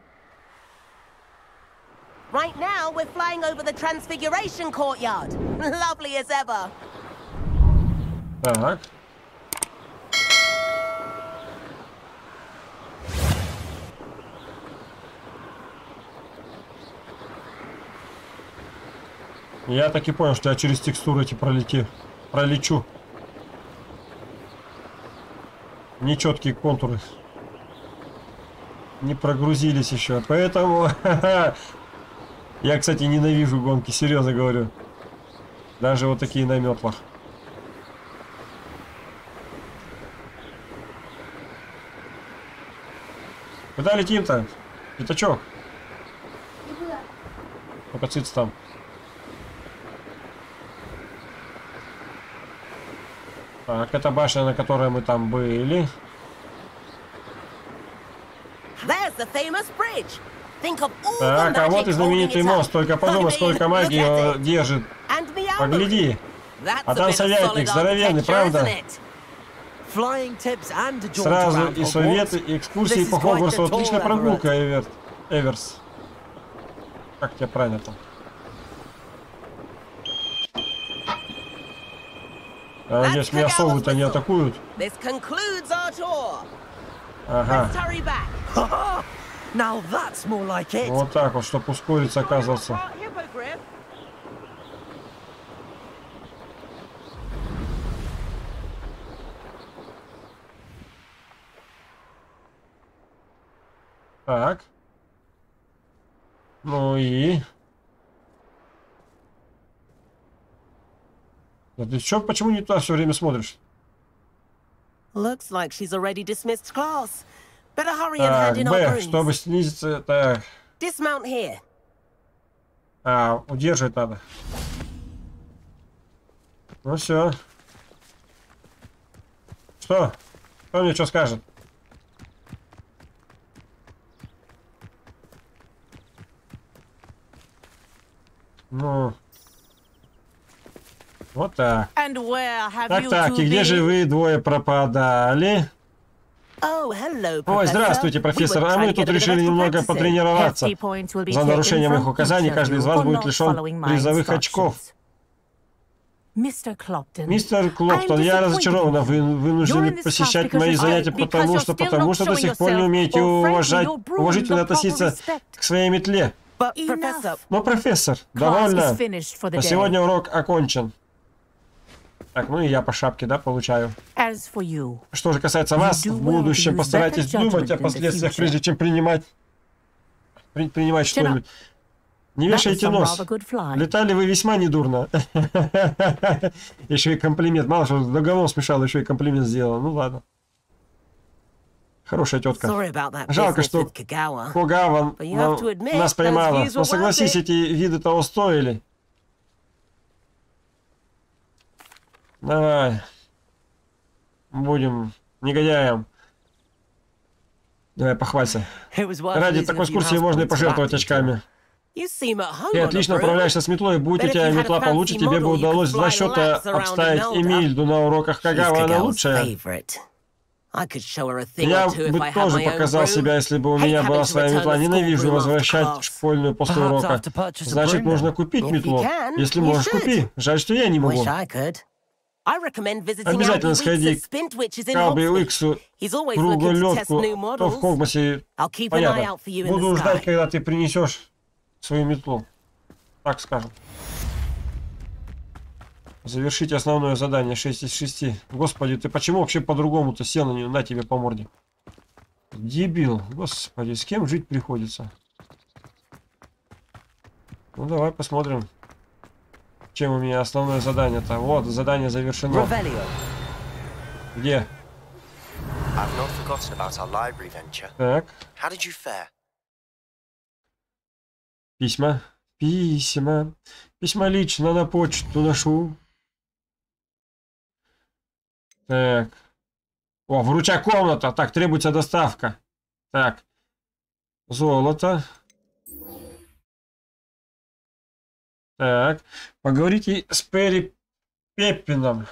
Right now, we're flying over the Transfiguration Courtyard. Lovely as ever. Так. Я так и понял, что я через текстуры эти пролети, пролечу. Нечеткие контуры. Не прогрузились еще. Поэтому... [LAUGHS] Я, кстати, ненавижу гонки, серьезно говорю. Даже вот такие на метлах. Куда летим-то? Пятачок. Циц там. Так, это башня, на которой мы там были. Так, а вот и знаменитый мост. Только подумай, сколько магии it. держит. Погляди. А там советник, здоровенный, правда? Сразу и советы, и экскурсии по Хогвартсу. Отличная прогулка. Эверт. Эверс. Как тебя правильно там? Я надеюсь, меня совы-то не атакуют. Ага. [LAUGHS] Вот так вот, чтобы ускориться, оказывается. Так. Ну и... Да ты чё, почему не туда все время смотришь? Looks like she's already dismissed class. Better hurry and hand Так, in our Б, чтобы снизиться... Так, Dismount here. а, удерживать надо. Ну все. Что? Кто мне что скажет? Ну... Вот так. And where have Так, you так, и где же вы двое пропадали? Oh, hello, Ой, здравствуйте, профессор. А мы тут решили немного потренироваться. За нарушение моих указаний каждый из вас будет лишен призовых очков. Мистер Клоптон, Мистер Клоптон, я разочарована. Вы вынуждены посещать мои занятия, потому что, потому что до сих пор не умеете уважать, уважительно относиться к своей метле. Но, профессор, довольно. На сегодня урок окончен. Так, ну и я по шапке, да, получаю. Что же касается вас, в будущем постарайтесь думать о последствиях, прежде чем принимать, при, принимать что-нибудь. Не вешайте нос. Летали вы весьма недурно. [LAUGHS] еще и комплимент. Мало что договор смешал, еще и комплимент сделал. Ну ладно. Хорошая тетка. Жалко, что Когава нас поймала. Но согласись, эти виды того стоили. Давай. Будем негодяем. Давай, похвалься. Ради такой экскурсии можно и пожертвовать очками. Ты отлично управляешься с метлой. Будь у тебя метла получше, тебе бы удалось два счета обставить Эмильду на уроках Кагава. Она лучшая. Я бы тоже показал себя, если бы у меня была своя метла. Ненавижу возвращать школьную после урока. Значит, нужно купить метлу. Если можешь, купи. Жаль, что я не могу. Обязательно сходи к Калби Уиксу, круголетку, то в Хогмасе. Понятно. Буду ждать, когда ты принесешь свою метлу. Так скажем. Завершить основное задание 6 из 6. Господи, ты почему вообще по-другому-то сел на нее? На тебе по морде. Дебил. Господи, с кем жить приходится? Ну давай посмотрим. Чем у меня основное задание-то? Вот, задание завершено. Где? Так. Письма. Письма. Письма лично на почту ношу. Так. О, вручай комната. Так, требуется доставка. Так. Золото. Так, поговорите с Перри Пеппином.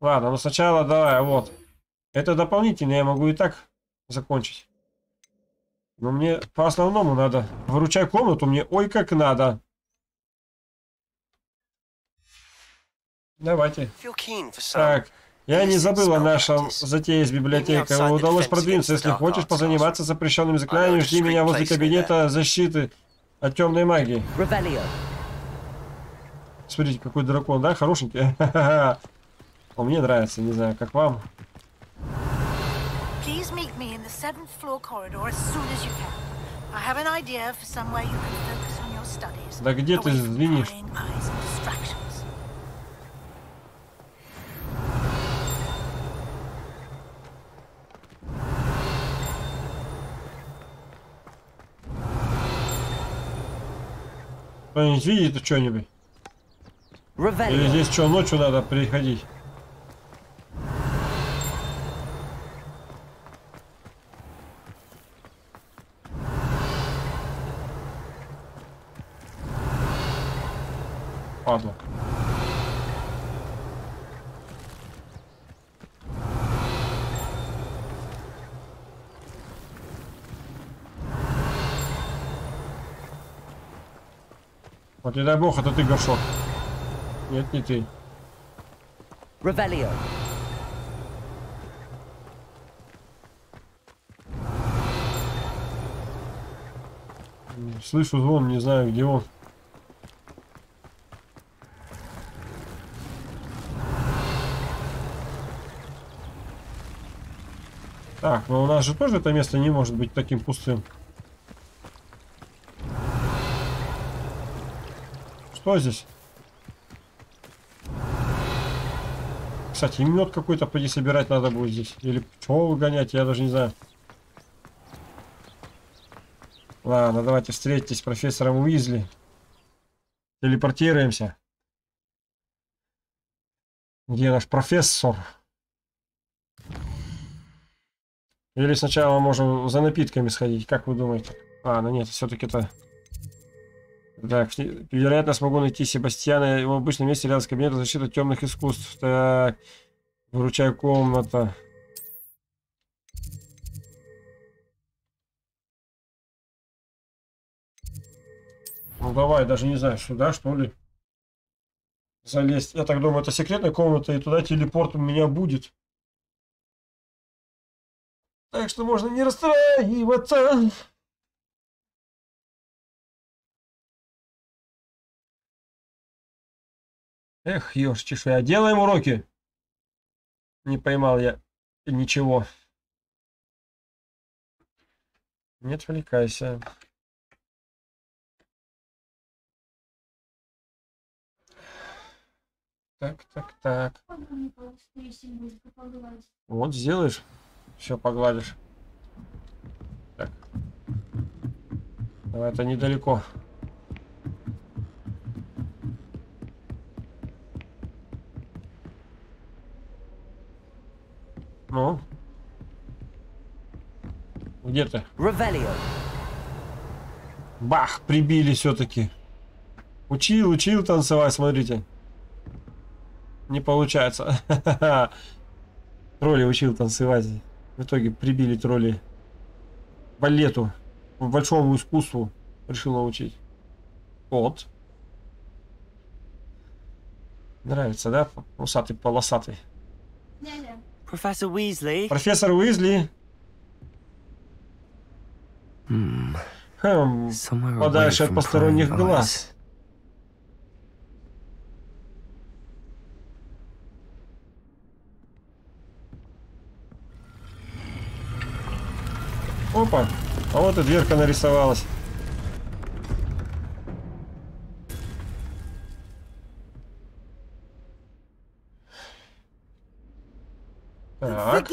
Ладно, ну сначала давай, вот. Это дополнительно, я могу и так закончить. Но мне по основному надо. Выручай комнату мне, ой, как надо. Давайте. Так, я не забыл о нашем затее с библиотекой. Удалось продвинуться. Если хочешь позаниматься запрещенными заклинаниями, жди меня возле кабинета защиты от темной магии. Смотрите, какой дракон, да? Хорошенький. Он мне нравится, не знаю, как вам. Please meet me in the seventh floor corridor as soon as you can. I have an idea for somewhere you can focus on your studies. Да где ты звенишь? Кто-нибудь видит что-нибудь? Или здесь что, ночью надо приходить? Падла. Вот не дай бог, это ты горшок. Нет, не ты. Ревелио. Слышу звон, не знаю, где он. Так, но у нас же тоже это место не может быть таким пустым. Что здесь? Кстати, мед какой-то поди собирать надо будет здесь. Или пчел гонять, я даже не знаю. Ладно, давайте встретитесь с профессором Уизли. Телепортируемся. Где наш профессор? Или сначала можем за напитками сходить, как вы думаете? А, ну нет, все-таки это... Так, вероятно, смогу найти Себастьяна. Его обычном месте рядом с кабинетом защиты темных искусств. Так, выручай комната. Ну давай, даже не знаю, сюда что ли залезть. Я так думаю, это секретная комната, и туда телепорт у меня будет. Так что можно не расстраиваться. Эх, ешь, чешуя. Делаем уроки. Не поймал я ничего. Не отвлекайся. Так, так, так. Вот сделаешь, все погладишь. Так. Давай, это недалеко. Ну? Где ты? Revelio. Бах, прибили все-таки. Учил, учил танцевать, смотрите. Не получается. [LAUGHS] Тролли учил танцевать. В итоге прибили тролли. Балету. Большому искусству решил научить. Вот. Нравится, да? Усатый, полосатый. Professor Weasley. Профессор Уизли. Hmm. Хм, Somewhere подальше от from посторонних глаз. Опа, а вот и дверка нарисовалась. Так.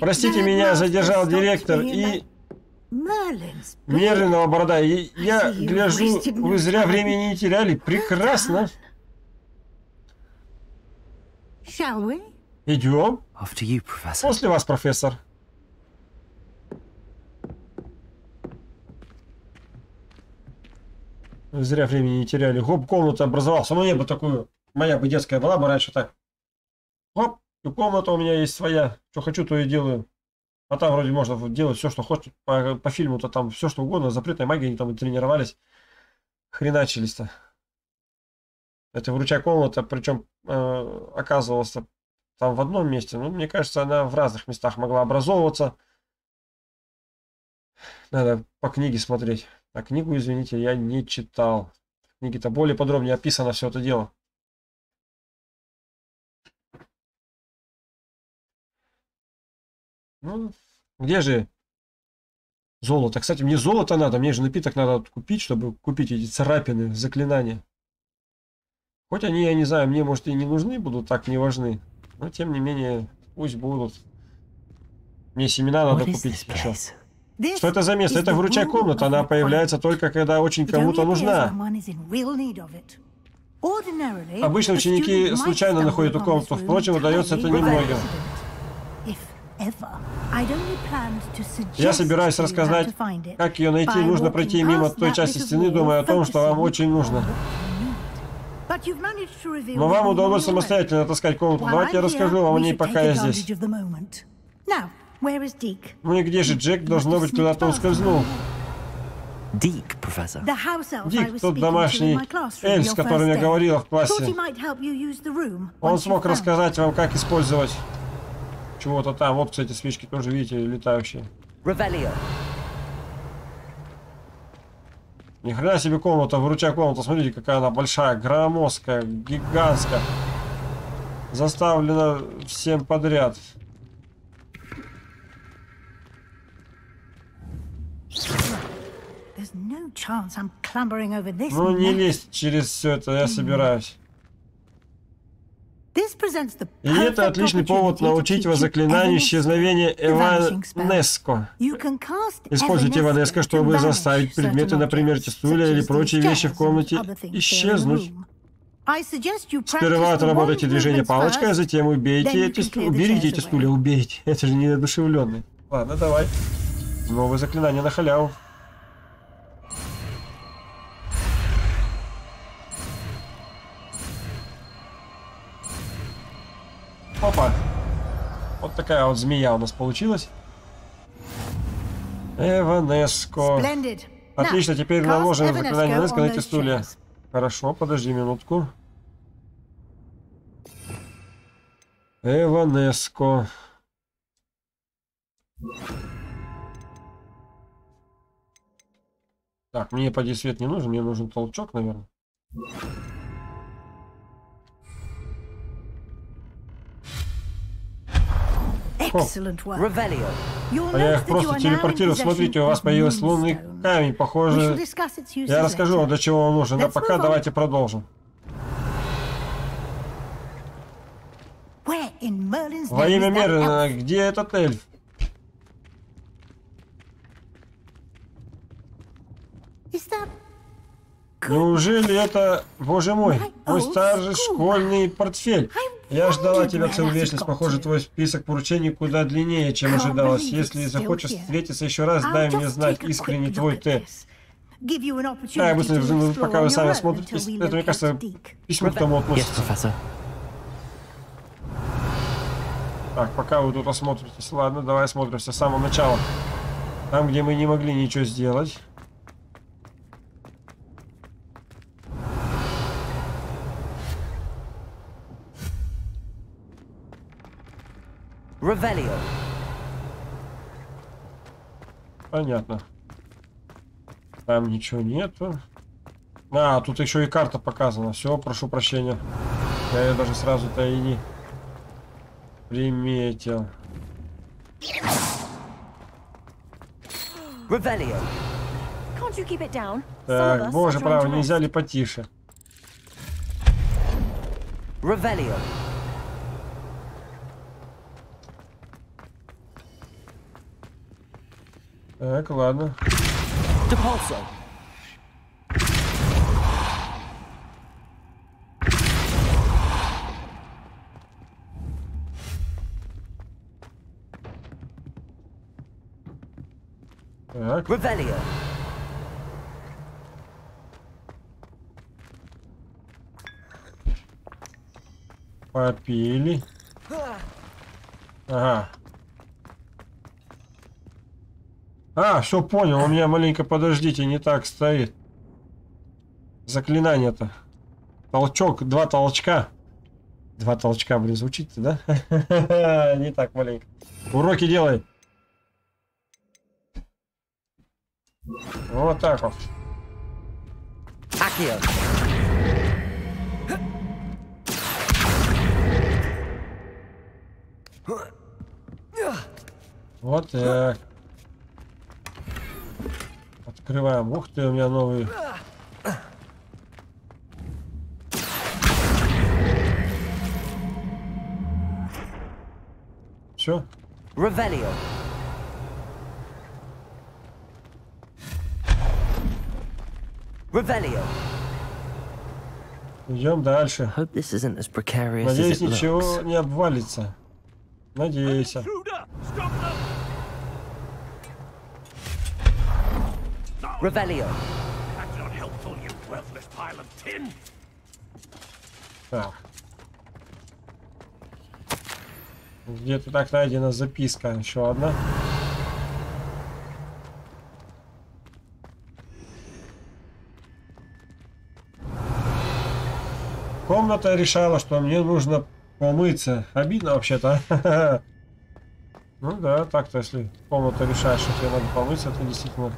Простите меня, задержал директор и. Мерлинова борода. И я гляжу, вы зря времени не теряли. Прекрасно. Идем. После вас, профессор. Зря времени не теряли. Хоп, комната образовалась. Ну, не бы такую. Моя бы детская была бы раньше так. Хоп, и комната у меня есть своя. Что хочу, то и делаю. А там вроде можно делать все, что хочешь. По, по фильму-то там все, что угодно. Запретной магией они там и тренировались. Хреначились-то. Это вручай комната, причем э, оказывалось там в одном месте. Ну, мне кажется, она в разных местах могла образовываться. Надо по книге смотреть. А книгу, извините, я не читал. В книге-то более подробнее описано все это дело. Ну, где же золото? Кстати, мне золото надо, мне же напиток надо купить, чтобы купить эти царапины, заклинания. Хоть они, я не знаю, мне, может, и не нужны будут, так не важны. Но, тем не менее, пусть будут. Мне семена надо купить? This Что это за место? Это выручай room комната. Она появляется только когда очень кому-то нужна. Обычно ученики случайно находят эту комнату. Впрочем, удается это немногим. accident. If ever. I'd only planned to Я собираюсь рассказать, как ее найти. Нужно пройти мимо той части стены, думая о том, что вам очень нужно. Но вам удалось самостоятельно отыскать комнату. Давайте я расскажу вам о ней, пока я здесь. Ну и где же Джек? Должно быть, куда-то. The house elf I Дик, тот домашний эльф, с которым я говорила в классе. Он смог рассказать вам, как использовать чего-то там. Вот, кстати, свечки тоже, видите, летающие. Revelio. Ни хрена себе комната, выручай комната. Смотрите, какая она большая, громоздкая, гигантская. Заставлена всем подряд. Ну, не лезть через все это, я собираюсь. И это отличный повод научить вас заклинанию исчезновения. Эванеско. Используйте Эванеско, чтобы заставить предметы, например, such или прочие вещи в комнате, исчезнуть. Сперва отработайте движение палочкой, а затем убейте the Уберите эти стулья, убейте. Это же неодушевленные. Ладно, давай. Новое заклинание на халяву. Опа. Вот такая вот змея у нас получилась. Эванеско. Отлично, теперь наложим заклинание Неско на эти стулья. Хорошо, подожди минутку. Эванеско. Так, мне поди свет не нужен, мне нужен толчок, наверное. You'll А я их просто телепортирую. Смотрите, у вас появился лунный камень, похоже. Я расскажу вам, для чего он нужен. Let's пока давайте продолжим. Where in Merlin's Во name имя Мерлина, elf? где этот эльф? Неужели это, боже мой, мой старый школьный портфель? Я ждала тебя целую вечность. Похоже, твой список поручений куда длиннее, чем ожидалось. Если захочешь встретиться еще раз, дай мне знать искренне твой Т. Да, я быстро пока вы сами смотрите. Это, мне кажется, письмо к тому относится. Так, пока вы тут осмотритесь. Ладно, давай осмотримся с самого начала. Там, где мы не могли ничего сделать. Revelio. Понятно. Там ничего нету. А, тут еще и карта показана. Все, прошу прощения. Я ее даже сразу-то и не приметил. Revelio. Can't you keep it down? Some of Так, боже to нельзя ли потише? Revelio. Так, ладно. Так, Revelio. попили. Ага. А, все понял, у меня маленько, подождите, не так стоит. Заклинание-то. Толчок, два толчка. Два толчка, блин, звучит да? [LAUGHS] Не так маленько. Уроки делай. Вот так вот. Accio. Вот так. Открываем. Ух ты, у меня новый. Все. Revelio. Revelio. Идем дальше. Надеюсь, ничего не обвалится. Надеюсь. Revelio. That's not helpful, you worthless pile of tin. Так. Где-то так найдена записка. Еще одна. Комната решала, что мне нужно помыться. Обидно вообще-то. [LAUGHS] Ну да, так-то, если комната решает, что тебе надо помыться, это действительно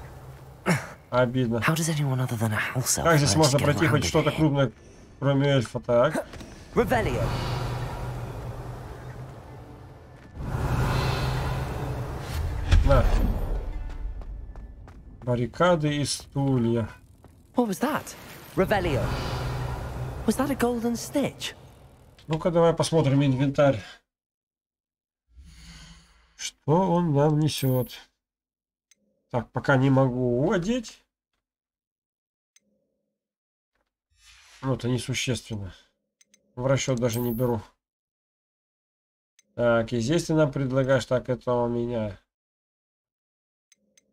elf Как здесь можно пройти хоть что-то крупное, кроме эльфа, так? На. Баррикады и стулья. What was that? Revelio. Was that a golden stitch? Ну-ка, давай посмотрим инвентарь. Что он нам несет? Так, пока не могу одеть. Ну, это несущественно. В расчет даже не беру. Так, и здесь нам предлагаешь, так, это у меня.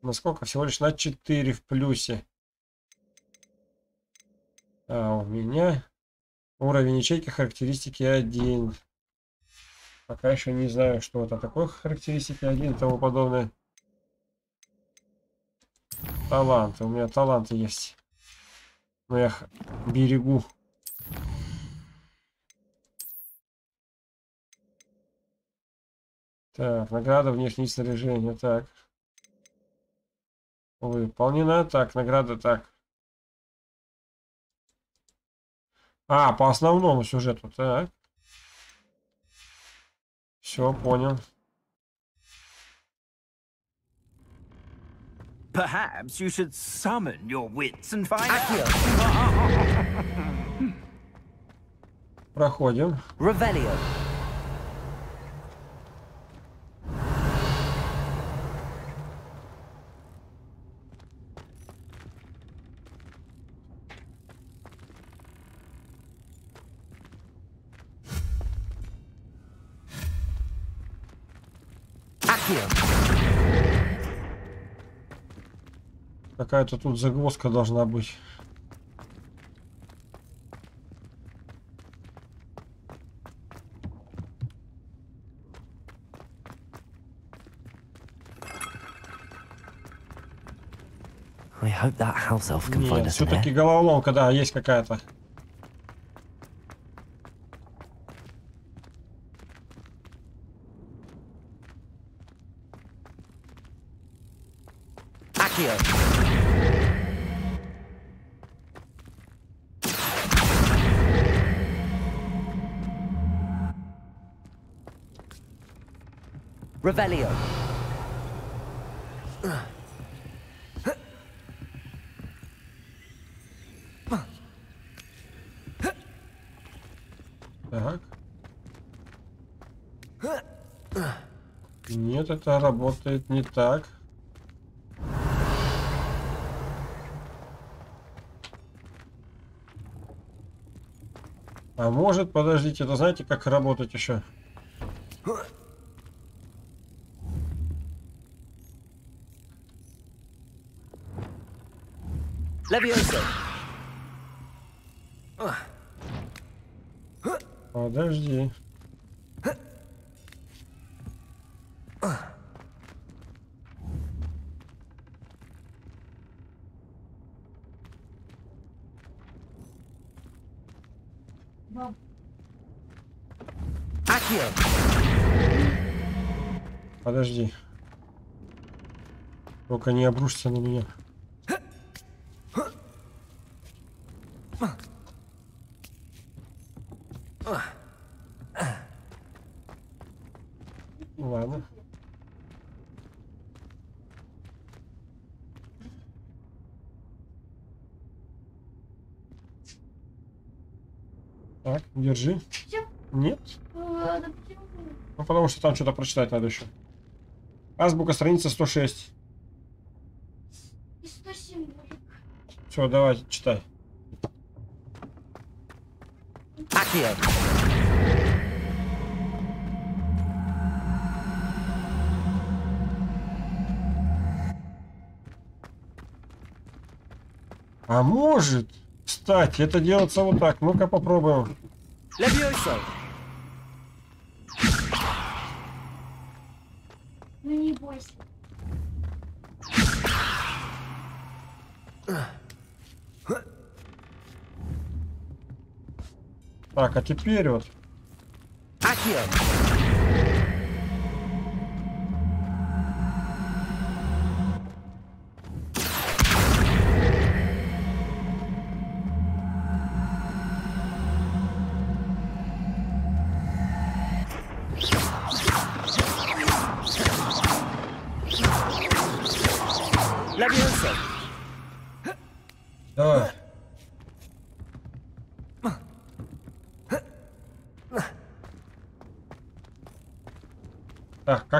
Насколько? Всего лишь на 4 в плюсе. А у меня уровень ячейки характеристики 1. Пока еще не знаю, что это такое характеристики 1 и тому подобное. Таланты. У меня таланты есть. Но я берегу. Так, награда внешнее снаряжение. Так. Выполнено. Так, награда так. А, по основному сюжету. Так. Все, понял. Perhaps you should summon your wits and find Проходим. Revelio. Какая-то тут загвоздка должна быть. Все-таки головоломка, да, есть какая-то. Revelio. Так. Нет, это работает не так. А может, подождите, это знаете, как работать еще? Levioso. Подожди. Подожди. Только не обрушься на меня. Ладно. Так, держи. Нет? Ну, потому что там что-то прочитать надо еще. Азбука, страница 106. Все, давай, читай. Accio. А может, кстати, это делается вот так. Ну-ка попробуем. Levioso. Ну не бойся. Так, а теперь вот. Accio.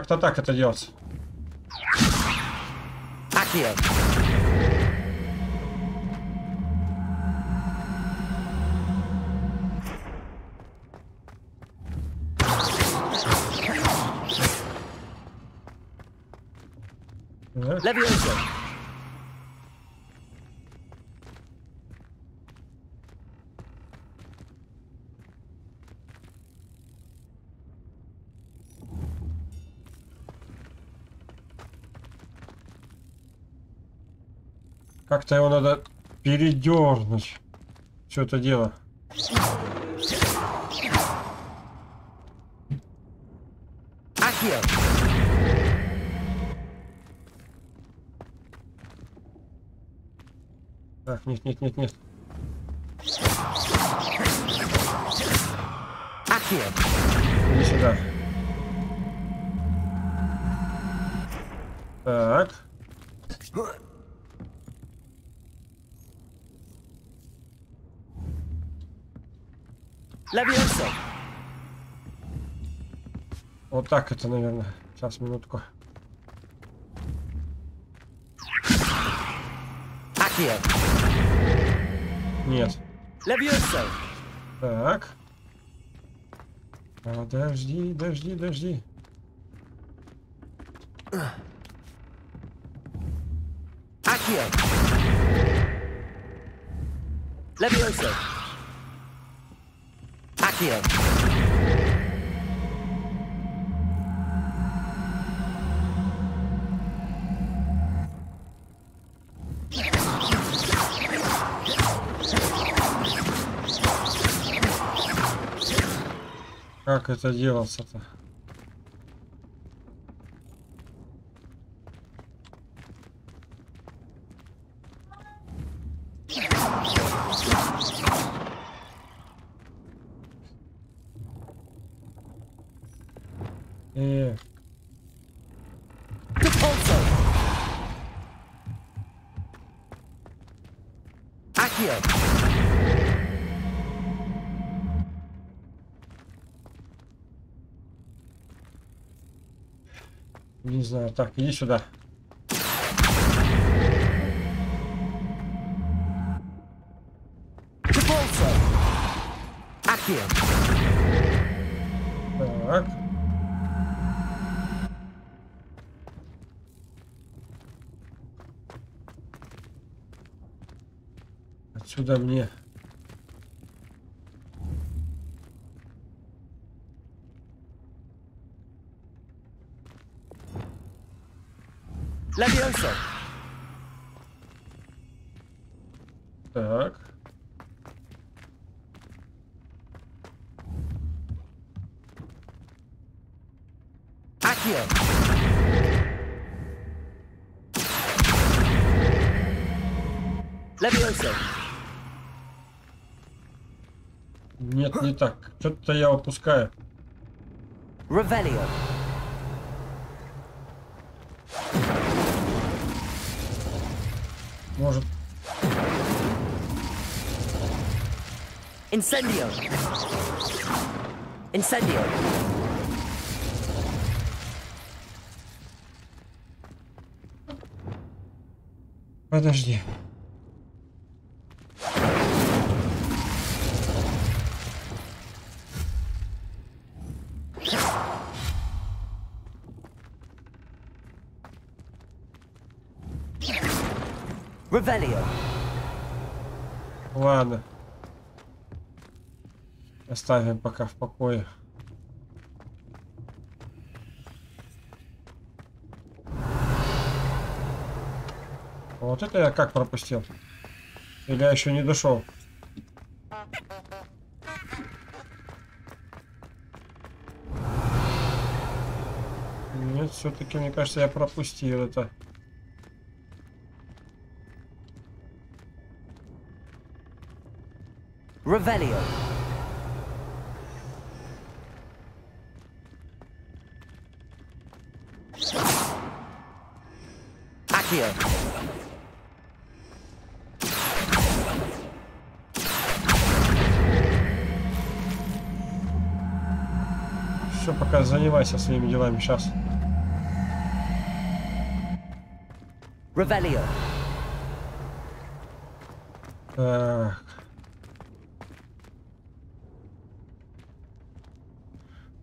Как-то так это делается. Accio. Как-то его надо передернуть. Все это дело. Accio. Так, нет, нет, нет, нет. Accio. Иди сюда. Вот так это, наверное. Сейчас, минутку. Нет. Так. Подожди, подожди, подожди. Это делался-то? Знаю. Так, иди сюда. Levioso. Так. Accio. Levioso. Нет, не так. Что-то я упускаю. Revelio. Incendio. Incendio. подожди. Revelio. Ладно. Оставим пока в покое. Вот это я как пропустил? Или я еще не дошел? Нет, все-таки, мне кажется, я пропустил это. Revelio. Занимайся своими делами сейчас. Revelio. Так.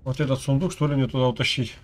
Вот этот сундук, что ли, мне туда утащить?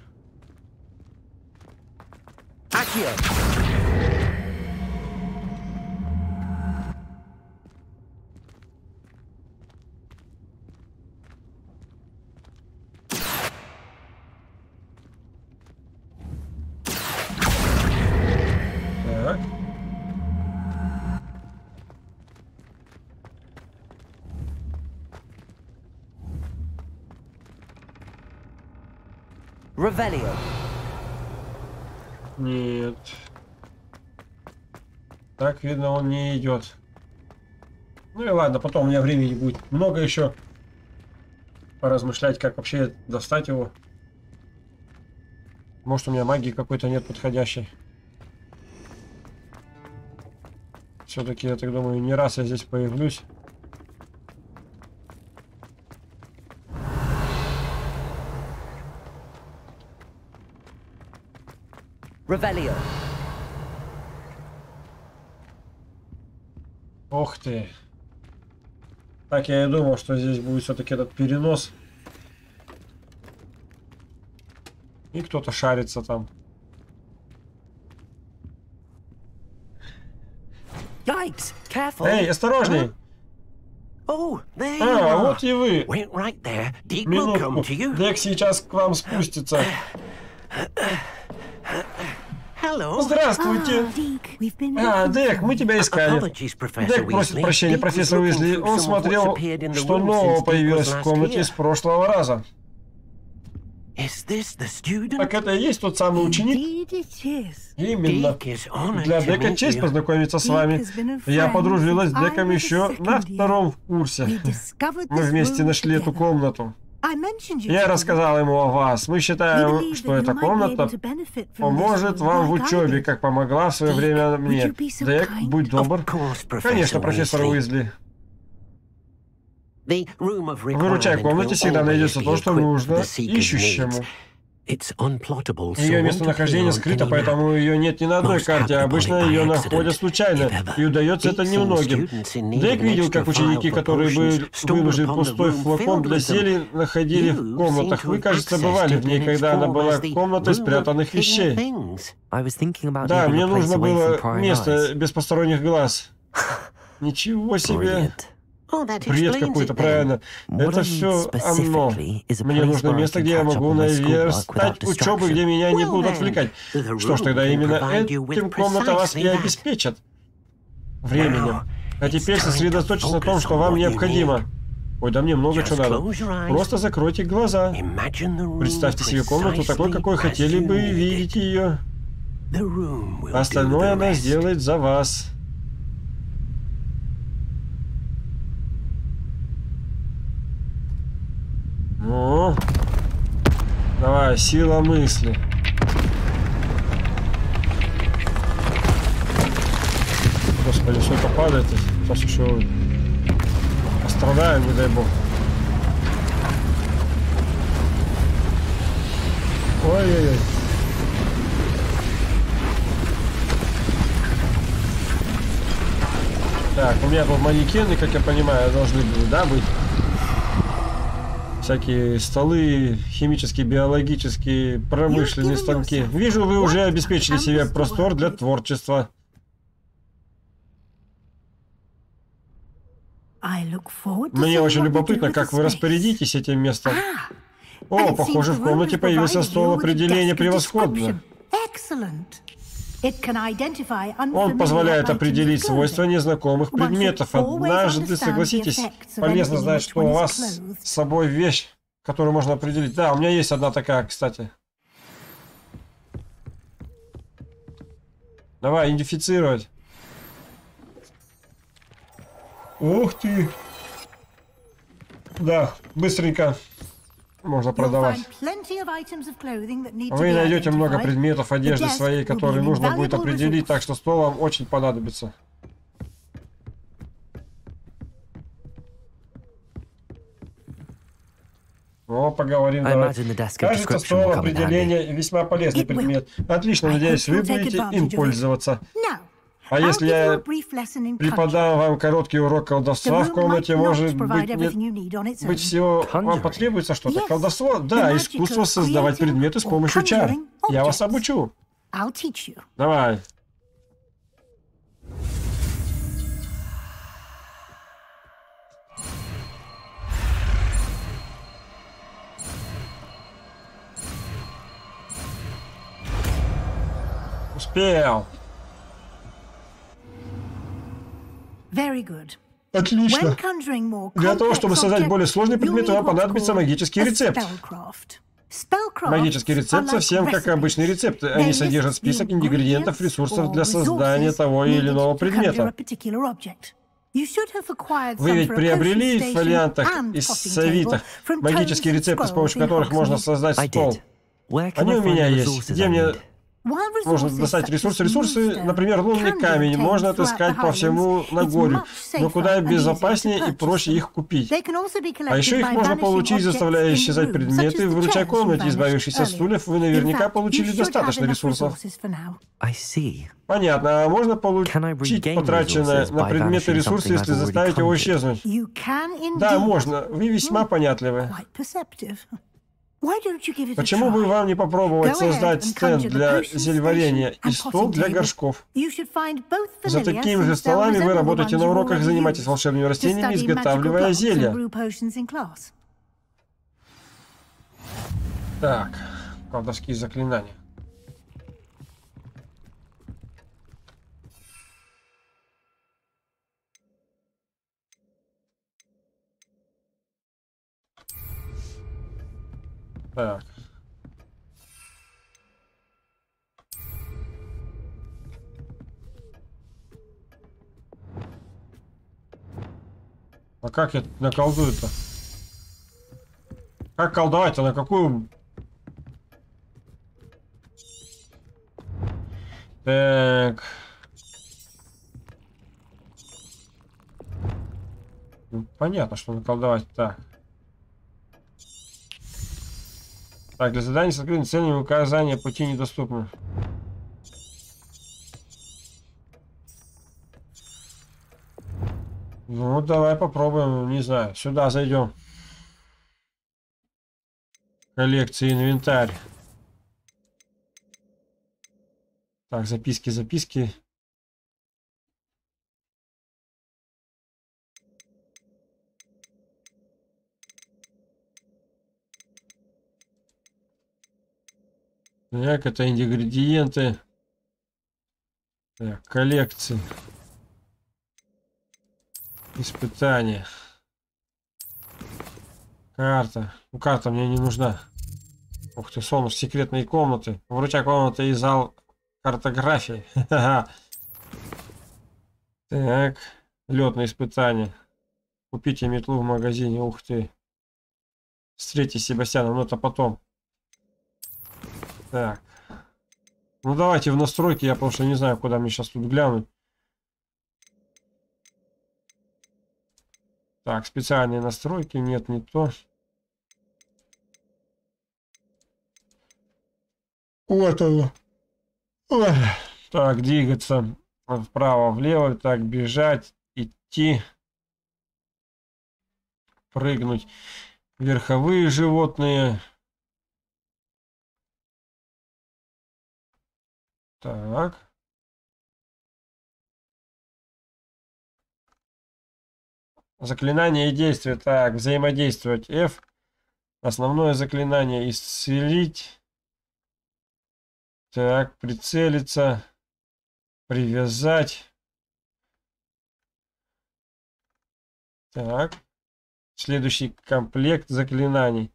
И ладно, потом у меня времени будет много еще поразмышлять, как вообще достать его. Может, у меня магии какой-то нет подходящей. Все-таки, я так думаю, не раз я здесь появлюсь. Revelio. Ох ты. Так, я и думал, что здесь будет все-таки этот перенос. И кто-то шарится там. Yikes! Careful! Эй, осторожней! Oh, there А, вот и вы. Right there. Минутку. Дек сейчас к вам спустится. Hello. Здравствуйте. А, Дек, мы тебя искали. Дек просит прощения, профессор Уизли. Он смотрел, что нового появилось в комнате с прошлого раза. Так это и есть тот самый ученик? Именно. Для Дека честь познакомиться с вами. Я подружилась с Деком еще на втором курсе. Мы вместе нашли эту комнату. I mentioned you Я рассказал ему о вас. Мы считаем, что эта комната поможет вам в учебе, как помогла в свое время мне. Дек, будь добр. Конечно, профессор. Уизли. Выручай в requirement комнате всегда найдется то, что нужно ищущему. Ее местонахождение скрыто, поэтому ее нет ни на одной карте, а обычно ее находят случайно, и удается это немногим. students in need Дейк of an видел, как ученики, которые были the пустой флакон для зелий, находили в You комнатах. Вы, кажется, бывали в ней, когда она была комнатой спрятанных вещей. Да, мне нужно было место без посторонних глаз. [LAUGHS] Ничего себе. Explains какой-то, правильно. Это все оно. Мне нужно место, где я могу наверстать учебы, где меня не будут отвлекать. Что ж, тогда именно этим комната вас и обеспечит. Временем. А теперь сосредоточьтесь на том, что вам необходимо. Ой, да мне много чего надо. Просто закройте глаза. Представьте себе комнату такой, какой хотели бы видеть ее. Остальное она сделает за вас. Ну, давай, сила мысли. Господи, что это падает? Сейчас еще пострадаем, не дай бог. Ой-ой-ой. Так, у меня тут манекены, как я понимаю, должны были, да, быть? Всякие столы, химические, биологические, промышленные станки. Вижу, вы уже обеспечили себе простор для творчества. Мне очень любопытно, как вы распорядитесь этим местом. Ah, О, похоже, в комнате появился стол определения превосходно. Он позволяет определить свойства незнакомых предметов. Однажды, согласитесь, полезно знать, что у вас с собой вещь, которую можно определить. Да, у меня есть одна такая, кстати. Давай, идентифицировать. Ух ты! Да, быстренько можно продавать. Вы найдете много предметов одежды своей, которые нужно будет определить, так что стол вам очень понадобится. О, поговорим, I давай. Кажется, стол определения весьма полезный предмет. Отлично, надеюсь, вы будете им пользоваться. А если я преподам вам короткий урок колдовства в комнате, может быть, нет, быть всего вам потребуется что-то. Колдовство? Да, искусство создавать предметы с помощью чар. Я вас обучу. Давай. Успел. Very good. Отлично. Для того, чтобы создать более предметы, need вам понадобится магический рецепт. Магический рецепт совсем как обычный рецепт. Они содержат список ингредиентов, ресурсов для создания того или иного предмета. Вы ведь приобрели в фолиантах и совитах магические рецепты, с помощью которых можно создать стол. Они у меня есть. Где мне можно достать ресурсы. Ресурсы, например, лунный камень, можно отыскать по всему Нагорью, но куда безопаснее и проще их купить. А еще их можно получить, заставляя исчезать предметы в выручай комнате, избавившись от стульев, вы наверняка получили достаточно ресурсов. Понятно, а можно получить потраченное на предметы ресурсы, если заставить его исчезнуть? Да, можно. Вы весьма понятливы. Почему бы вам не попробовать создать стенд для зельварения и стол для горшков? За такими же столами вы работаете на уроках, занимаетесь волшебными растениями, изготавливая зелья. Так, колдовские заклинания. А как я наколдую-то? Как колдовать-то? На какую... Так... Ну, понятно, что наколдовать. Так. Так, для задания с открытыми целями указания пути недоступны. Ну, давай попробуем, не знаю. Сюда зайдем. Коллекция, инвентарь. Так, записки, записки. Так, это ингредиенты. Так, коллекции. Испытания. Карта. Ну, карта мне не нужна. Ух ты, солнце, секретные комнаты. Вруча комната и зал картографии. [LAUGHS] Так, летное испытание. Купите метлу в магазине, ух ты. Встретьте Себастьяна, но это потом. Так. Ну давайте в настройки, я просто не знаю, куда мне сейчас тут глянуть. Так, специальные настройки, нет, не то. Вот оно. Ой. Так, двигаться вправо-влево, так, бежать, идти, прыгнуть. Верховые животные, Так. Заклинание и действие. Так, взаимодействовать. F. Основное заклинание исцелить. Так, прицелиться. Привязать. Так. Следующий комплект заклинаний.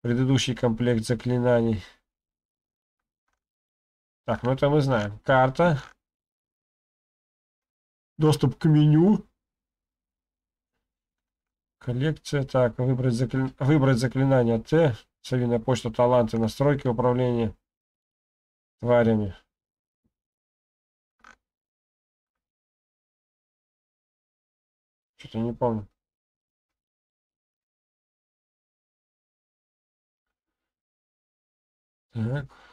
Предыдущий комплект заклинаний. Так, ну это мы знаем. Карта. Доступ к меню. Коллекция. Так, выбрать, закли... выбрать заклинание Т. Совиная почта, таланты, настройки управления тварями. Что-то не помню. Так.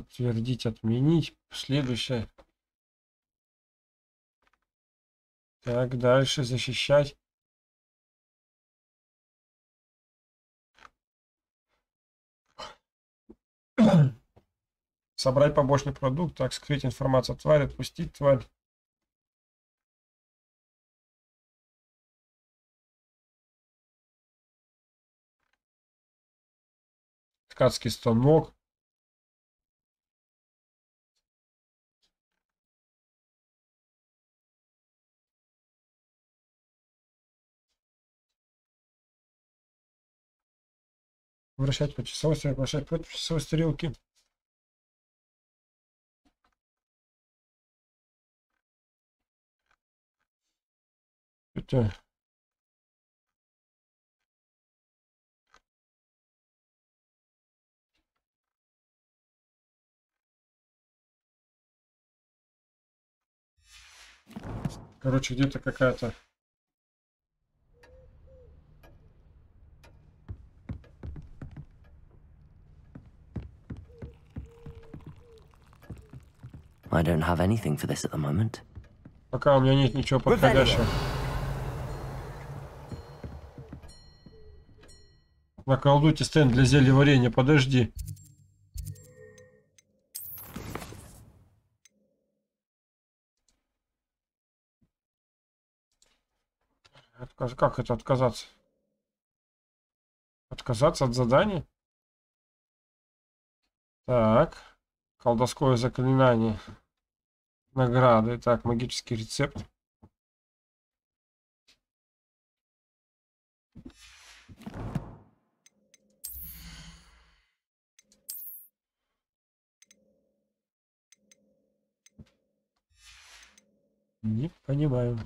Подтвердить, отменить. Следующее. Так, дальше защищать. [COUGHS] Собрать побочный продукт. Так, скрыть информацию о твари, отпустить тварь. Ткацкий станок. Вращать по часовой стрелке, вращать по часовой стрелке. Это... Короче, где-то какая-то... I don't have anything for this at the moment. Пока у меня нет ничего подходящего. Наколдуйте стенд для зелья варенья, подожди. Отказ... Как это отказаться? Отказаться от задания? Так. Колдовское заклинание. Награды. Так, магический рецепт. Не понимаю.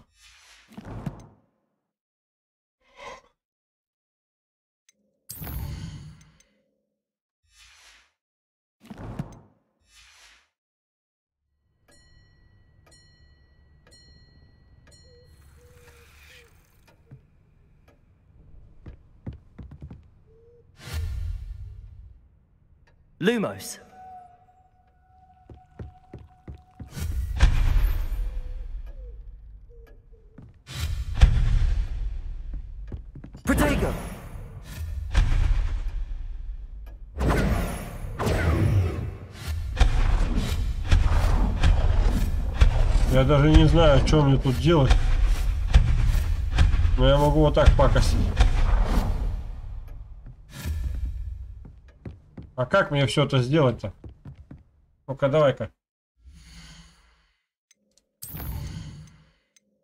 Lumos. Protego. Я даже не знаю, что мне тут делать. Но я могу вот так пакостить. А как мне все это сделать-то? Ну-ка, давай-ка.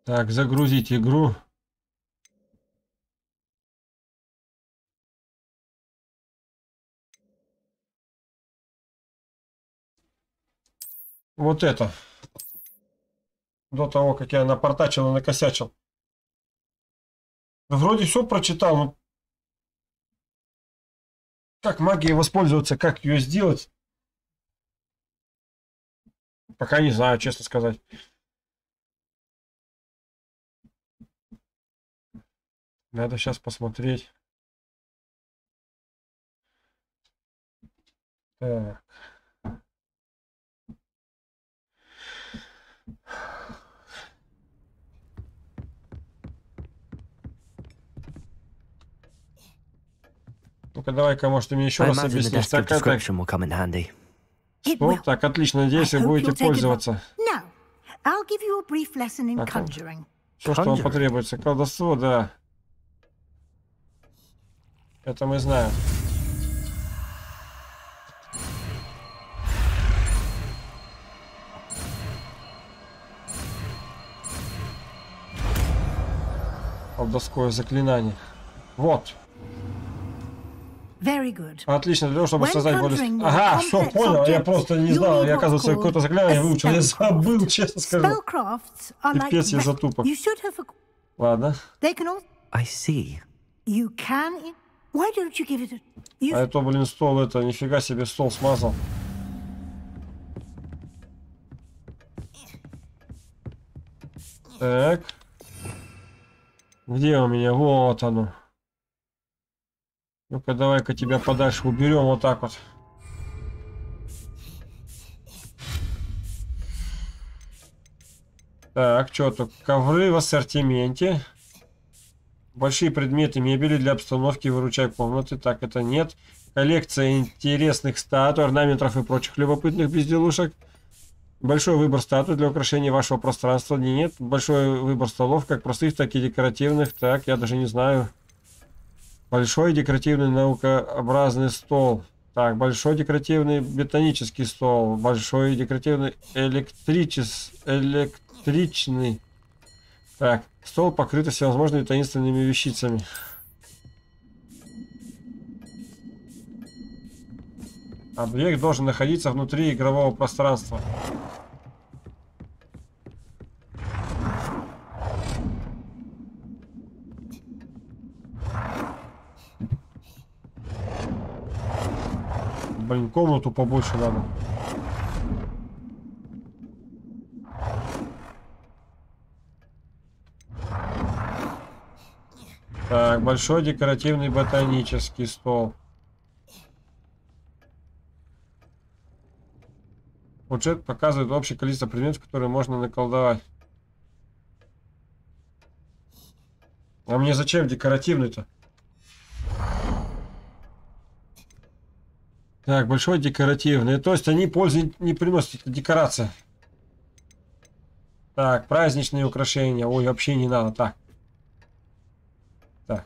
Так, загрузить игру. Вот это. До того, как я напортачил и накосячил. Вроде все прочитал, но как магией воспользоваться, как ее сделать? Пока не знаю, честно сказать. Надо сейчас посмотреть. Так. Ну-ка, давай-ка, может, ты мне еще раз объяснишь. Так, так, так. Ну, так, отлично, надеюсь, вы будете пользоваться. Так, все, что вам потребуется. Колдовство, да. Это мы знаем. Колдовское заклинание. Вот. Отлично, для того, чтобы создать более... Ага, все, понял, я просто не знал, я, оказывается, какое-то заклинание выучил, я забыл, честно скажу. Пипец, я затупок. Ладно. I see. You can... Why don't you give it a... You... А это, блин, стол, это, нифига себе, стол смазал. Так. Где у меня? Вот оно. Ну-ка, давай-ка тебя подальше уберем вот так вот. Так, что тут? Ковры в ассортименте. Большие предметы мебели для обстановки, выручай комнаты. Так, это нет. Коллекция интересных статуй, орнаментов и прочих любопытных безделушек. Большой выбор статуй для украшения вашего пространства. Нет. Большой выбор столов, как простых, так и декоративных. Так, я даже не знаю. Большой декоративный наукообразный стол. Так, большой декоративный бетонический стол. Большой декоративный электричес... электричный. Так, стол покрыт всевозможными таинственными вещицами. Объект должен находиться внутри игрового пространства. Блин, комнату побольше надо. Так, большой декоративный ботанический стол. Учет показывает общее количество предметов, которые можно наколдовать. А мне зачем декоративный-то? Так, большой декоративный. То есть они пользу не приносят, это декорация. Так, праздничные украшения. Ой, вообще не надо. Так. Так.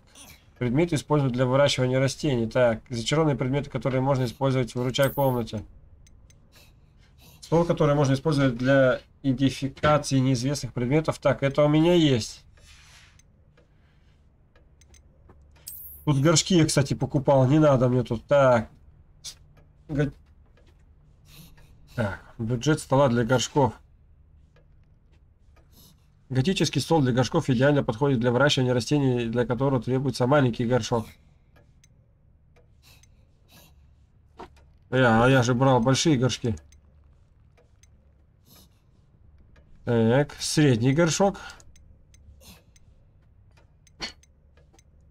Предметы используют для выращивания растений. Так, зачарованные предметы, которые можно использовать в комнате. Стол, который можно использовать для идентификации неизвестных предметов. Так, это у меня есть. Тут горшки я, кстати, покупал. Не надо мне тут. Так. Так, бюджет стола для горшков. Готический стол для горшков идеально подходит для выращивания растений, для которого требуется маленький горшок. Я, а я же брал большие горшки. Так, средний горшок.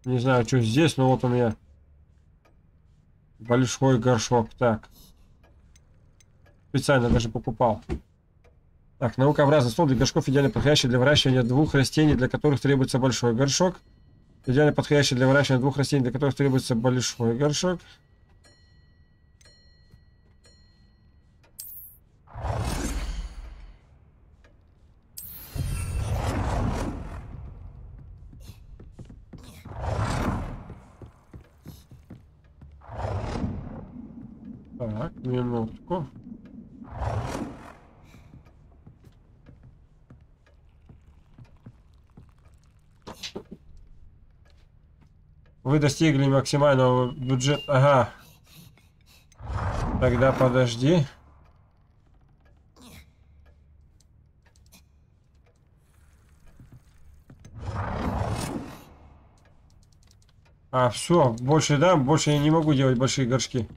Не знаю, что здесь, но вот у меня большой горшок. Так. Специально даже покупал. Так, наукообразный стол для горшков идеально подходящий для выращивания двух растений, для которых требуется большой горшок. Идеально подходящий для выращивания двух растений, для которых требуется большой горшок. Так, минутку. Вы достигли максимального бюджета. Ага. Тогда подожди. А, все, больше, да, больше я не могу делать большие горшки.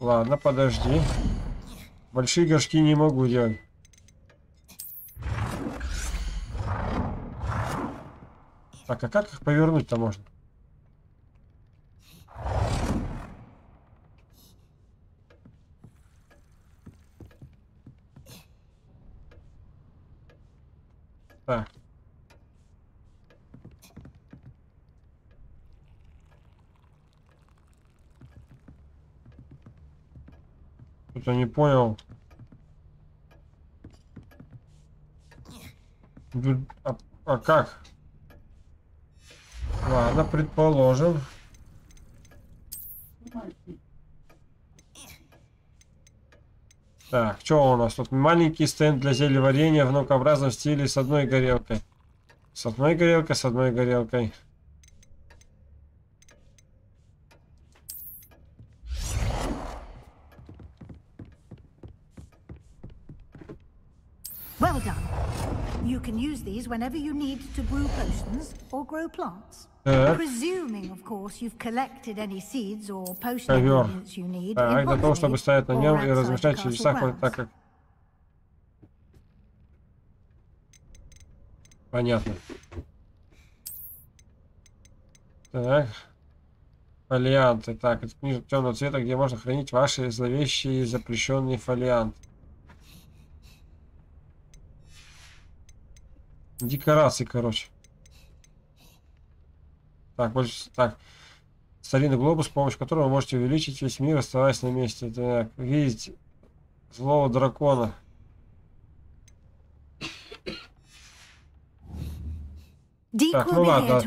Ладно, подожди. Большие горшки не могу делать. Так, а как их повернуть-то можно? Так. Что-то не понял. А, а как? Ладно, предположим. Так, что у нас тут? Маленький стенд для зельеварения в наукообразном стиле с одной горелкой. С одной горелкой, с одной горелкой. Well done. You can use these whenever you need to brew potions or grow plants. Так. Presuming, of course, you've collected any seeds or potion ingredients you need Так, для того, чтобы стоять на нем и часах, grounds. так как... Понятно. Так. Фолианты. Так, это книжка темного цвета, где можно хранить ваши зловещие и запрещенные фолианты. Декорации, короче. Так, больше... Так. Старинный глобус, с помощью которого вы можете увеличить весь мир, оставаясь на месте. Так, видеть злого дракона. Так, ну ладно.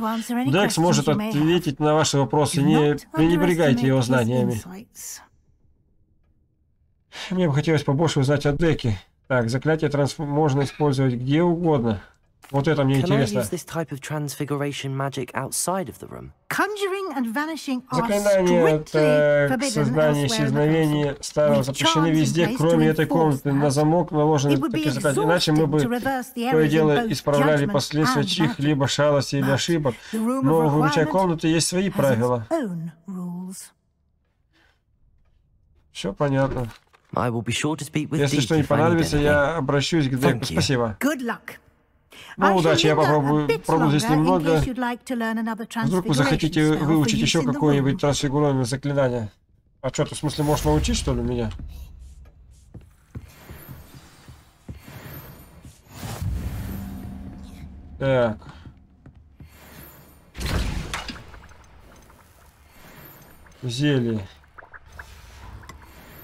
Декс может ответить на ваши вопросы. Не пренебрегайте его знаниями. Мне бы хотелось побольше узнать о Деке. Так, заклятие трансф... можно использовать где угодно. Вот это мне Can I интересно. use this type of transfiguration magic outside of the room? Conjuring and vanishing are Заклинания strictly так, forbidden создание исчезновения старого запрещены везде, place кроме этой комнаты. На замок наложены it would be такие заклятия. Иначе мы бы exhausting to reverse the то и дело both исправляли judgment последствия and чьих-либо шалостей или ошибок. the room of Но, выручая requirement комнаты, есть свои has its правила. own rules. Все понятно. I will be sure to speak with Если Deep что-нибудь if I need понадобится, я обращусь к Деку. Thank you. Спасибо. Ну, удачи, я попробую, in немного. Вдруг вы захотите выучить еще какое-нибудь room. трансфигурованное заклинание. А что, ты в смысле можешь научить, что ли, меня? Так. Зелье.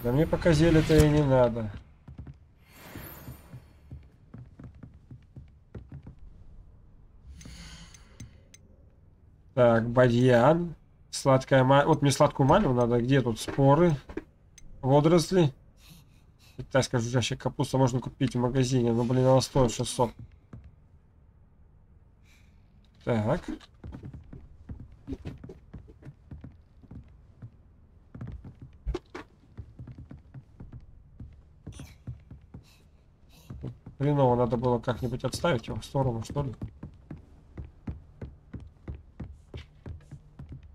Да мне пока зелье-то и не надо. Так, бадьян. Сладкая ма... Вот мне сладкую малину надо. Где тут споры? Водоросли. Китайская жужжащая капуста можно купить в магазине. Но, блин, она стоит 600. Так. Хреново, надо было как-нибудь отставить его в сторону, что ли.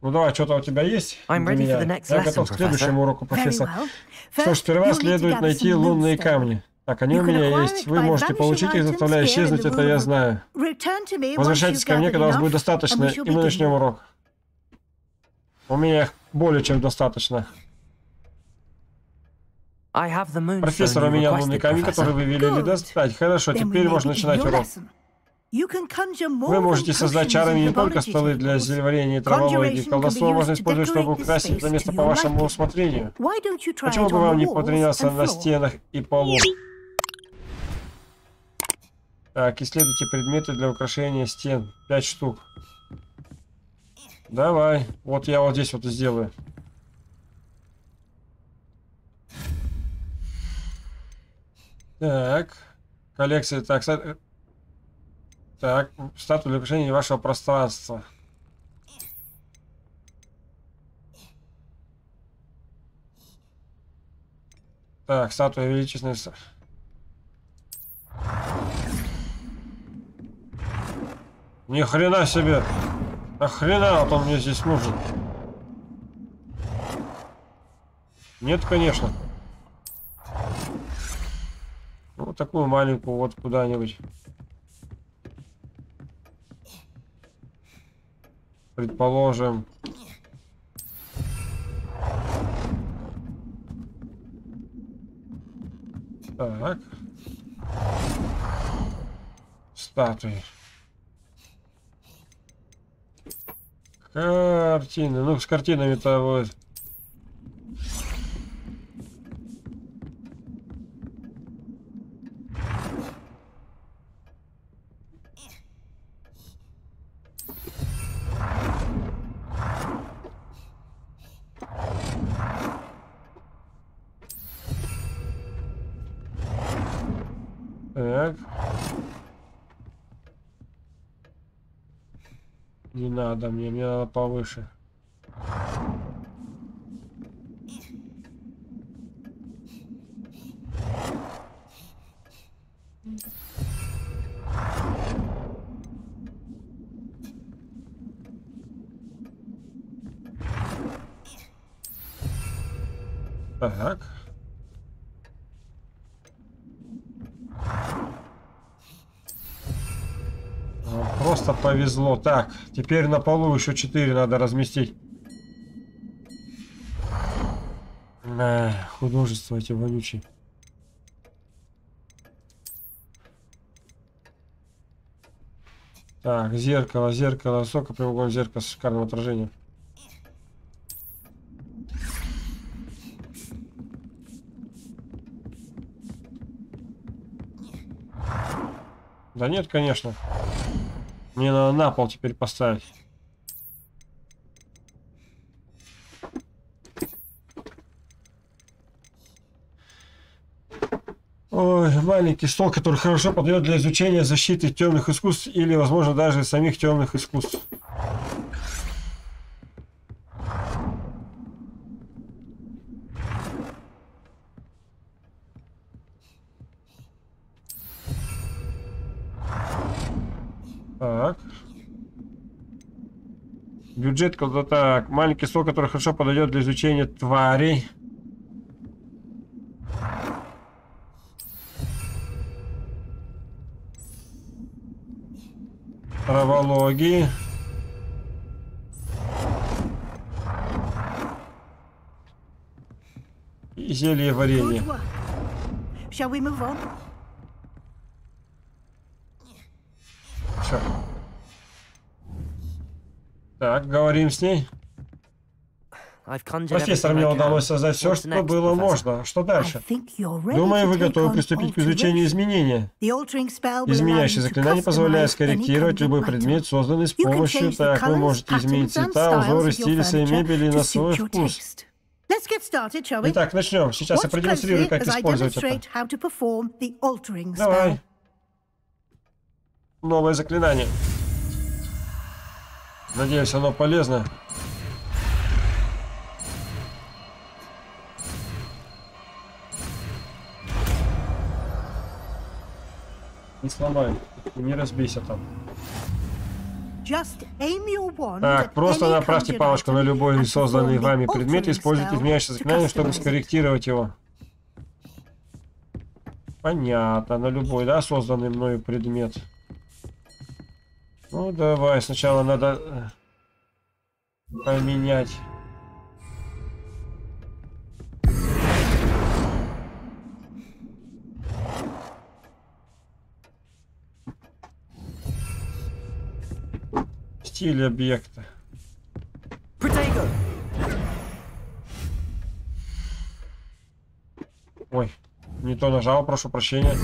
Ну давай, что-то у тебя есть для меня? Я готов к следующему уроку, профессор. Что ж, сперва следует найти лунные камни. Так, они у меня есть. Вы можете получить их, заставляя исчезнуть, это я знаю. Возвращайтесь ко мне, когда вас будет достаточно, и мы начнем урок. У меня их более чем достаточно. Профессор, у меня requested, лунные камни, которые вы велели достать. Хорошо, теперь можно начинать урок. Вы можете создать чарами не только столы для tables. зельеварения и травологии. Conjuration Колдовство можно использовать, чтобы украсить это место по вашему усмотрению. Почему бы вам не потренироваться на стенах и полу? Так, исследуйте предметы для украшения стен. Пять штук. Давай. Вот я вот здесь вот и сделаю. Так. Коллекция. Так, так, статуя для вашего пространства. Так, статуя величественной... с- Ни хрена себе! Охрена вот он мне здесь нужен? Нет, конечно. Ну, вот такую маленькую вот куда-нибудь. Предположим. Так. Статуи. Картины. Ну, с картинами-то вот. Надо мне, мне надо повыше. Повезло. Так, теперь на полу еще 4 надо разместить. Эх, художество эти вонючие. Так, зеркало, зеркало, высокопрямоугольное зеркало с шикарным отражением. Да нет, конечно. Мне надо на пол теперь поставить. Ой, маленький стол, который хорошо подойдет для изучения защиты темных искусств или, возможно, даже самих темных искусств. Бюджет, когда так. Маленький стол, который хорошо подойдет для изучения тварей. Травологии. И зелье варенье. Shall we move on? Так, говорим с ней. Профессор, мне удалось создать все, что было можно. Что дальше? Думаю, вы готовы приступить к изучению изменения. Изменяющее заклинание позволяет скорректировать любой предмет, созданный с помощью так. Вы можете изменить цвета, узоры, стили своей мебели на свой вкус. Итак, начнем. Сейчас я продемонстрирую, как использовать это. Давай. Новое заклинание. Надеюсь, оно полезно. Не сломай. Не разбейся там. Так, просто направьте палочку на любой созданный вами предмет и используйте изменяющее заклинание, чтобы скорректировать его. Понятно, на любой, да, созданный мною предмет. Ну, давай, сначала надо э, поменять. Стиль объекта. Ой, не то нажал, прошу прощения.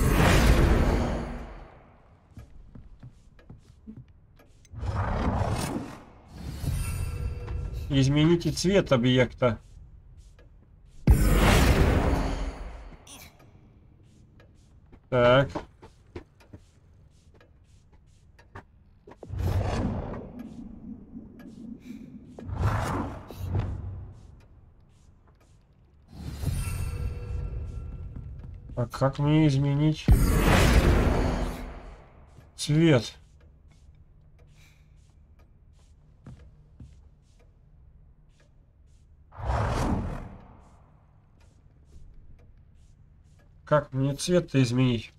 Измените цвет объекта. Так. А как мне изменить цвет? Как мне цвет-то изменить?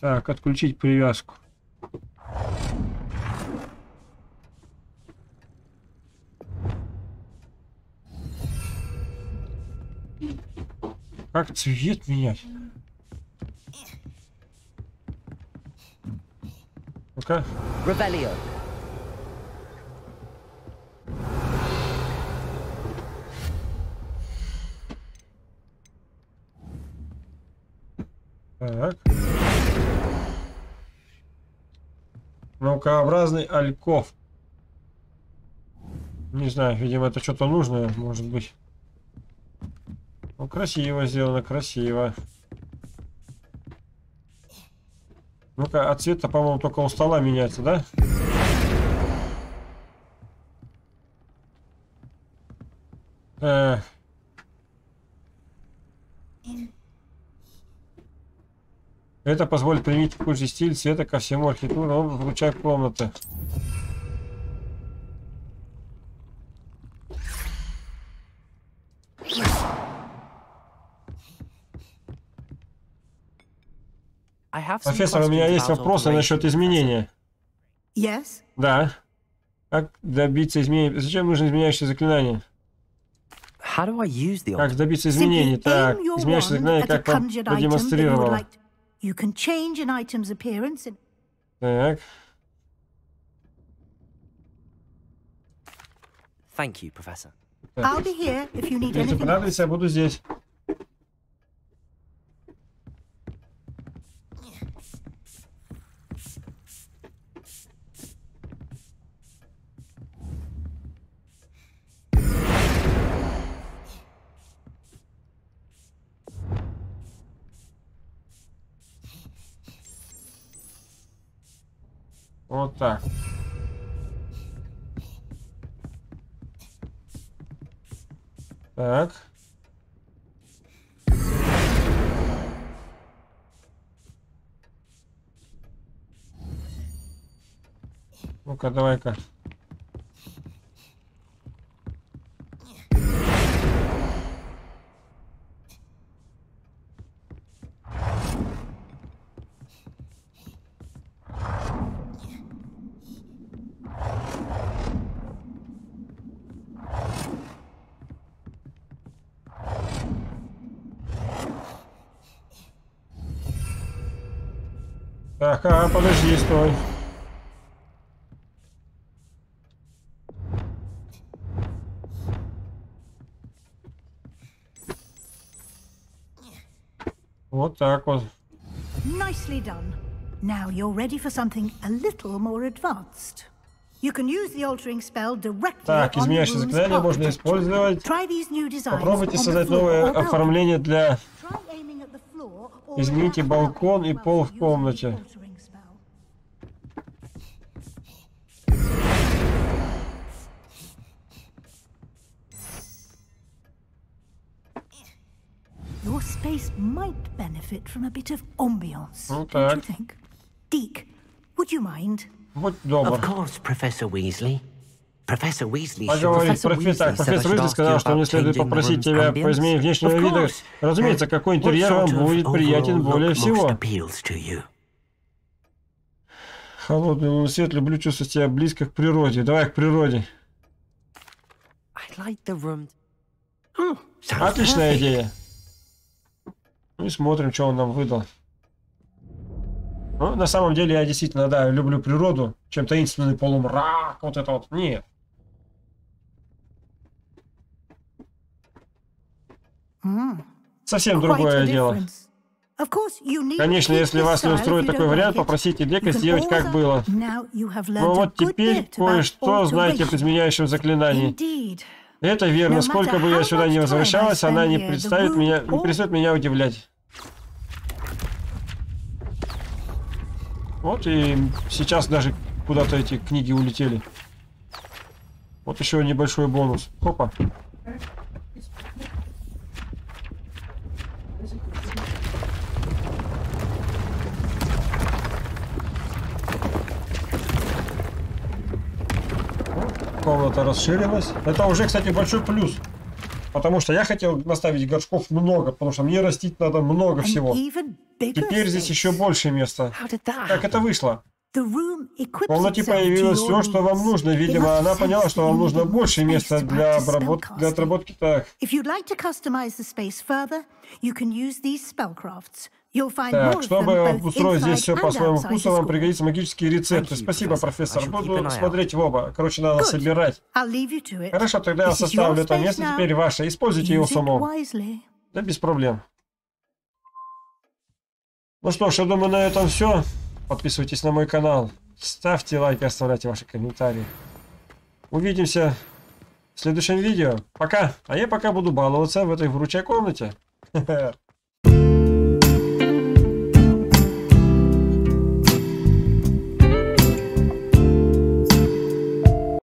Так, отключить привязку. Как цвет менять? Ну-ка. Revelio. Так. Наукообразный альков. Не знаю, видимо, это что-то нужное, может быть. Ну, красиво сделано, красиво. Ну-ка, а цвет-то, по-моему, только у стола меняется, да? Эх. Это позволит применить такой же стиль цвета ко всему архитектурному луча комнаты. Профессор, у меня есть вопросы насчет изменения. Yes? Да. Как добиться изменений? Зачем нужно изменяющее заклинание? Как добиться изменений? Так, изменяющее заклинание, как вам in Так, Thank you, Professor. Если понадобится, я буду здесь. Вот так. Так. Ну-ка, давай-ка. Стой. Вот так вот. Nicely done. Now you're ready for something a little more advanced. You can use the altering spell directly Так, изменяющее заклинание можно использовать. Попробуйте создать новое оформление для... Измените балкон и пол в комнате. Benefit from a bit of ambiance. Ну don't you так. think? Deke, would you mind? Будь добр. Of course, Professor Weasley. Professor Weasley А should... говорит, Professor профессор, Weasley said I профессор should Уизли сказал, что мне следует попросить тебя по ambience. изменению внешнего вида. Разумеется, Uh, какой интерьер вам будет приятен более всего. Холодный лунный свет, люблю чувствовать себя близко к природе. Давай к природе. I'd like the room. Sounds Отличная идея. Ну и смотрим, что он нам выдал. Ну, на самом деле, я действительно, да, люблю природу, чем таинственный полумрак, вот это вот. Нет. Совсем другое дело. Конечно, если вас не устроит такой вариант, попросите Дека сделать, как было. Но a вот теперь кое-что знаете об изменяющем заклинании. Это верно. Сколько бы я сюда не much time возвращалась, она не представит меня, не перестает меня удивлять. Вот и сейчас даже куда-то эти книги улетели. Вот еще небольшой бонус. Хопа. Комната расширилась. Это уже, кстати, большой плюс. Потому что я хотел наставить горшков много, потому что мне растить надо много всего. Теперь здесь еще больше места. Как это вышло? В комнате появилось все, что вам нужно. Видимо, она поняла, что вам нужно больше места для, обработ... для отработки. Так, Так чтобы устроить здесь все по своему вкусу, вам пригодятся магические рецепты. Спасибо, профессор. Буду смотреть в оба. Короче, надо Good. собирать. I'll leave you to it. Хорошо, тогда я составлю это место, теперь ваше. Используйте его самом. wisely. Да без проблем. Ну что ж, я думаю, на этом все. Подписывайтесь на мой канал. Ставьте лайки, оставляйте ваши комментарии. Увидимся в следующем видео. Пока. А я пока буду баловаться в этой вручай комнате. [LAUGHS]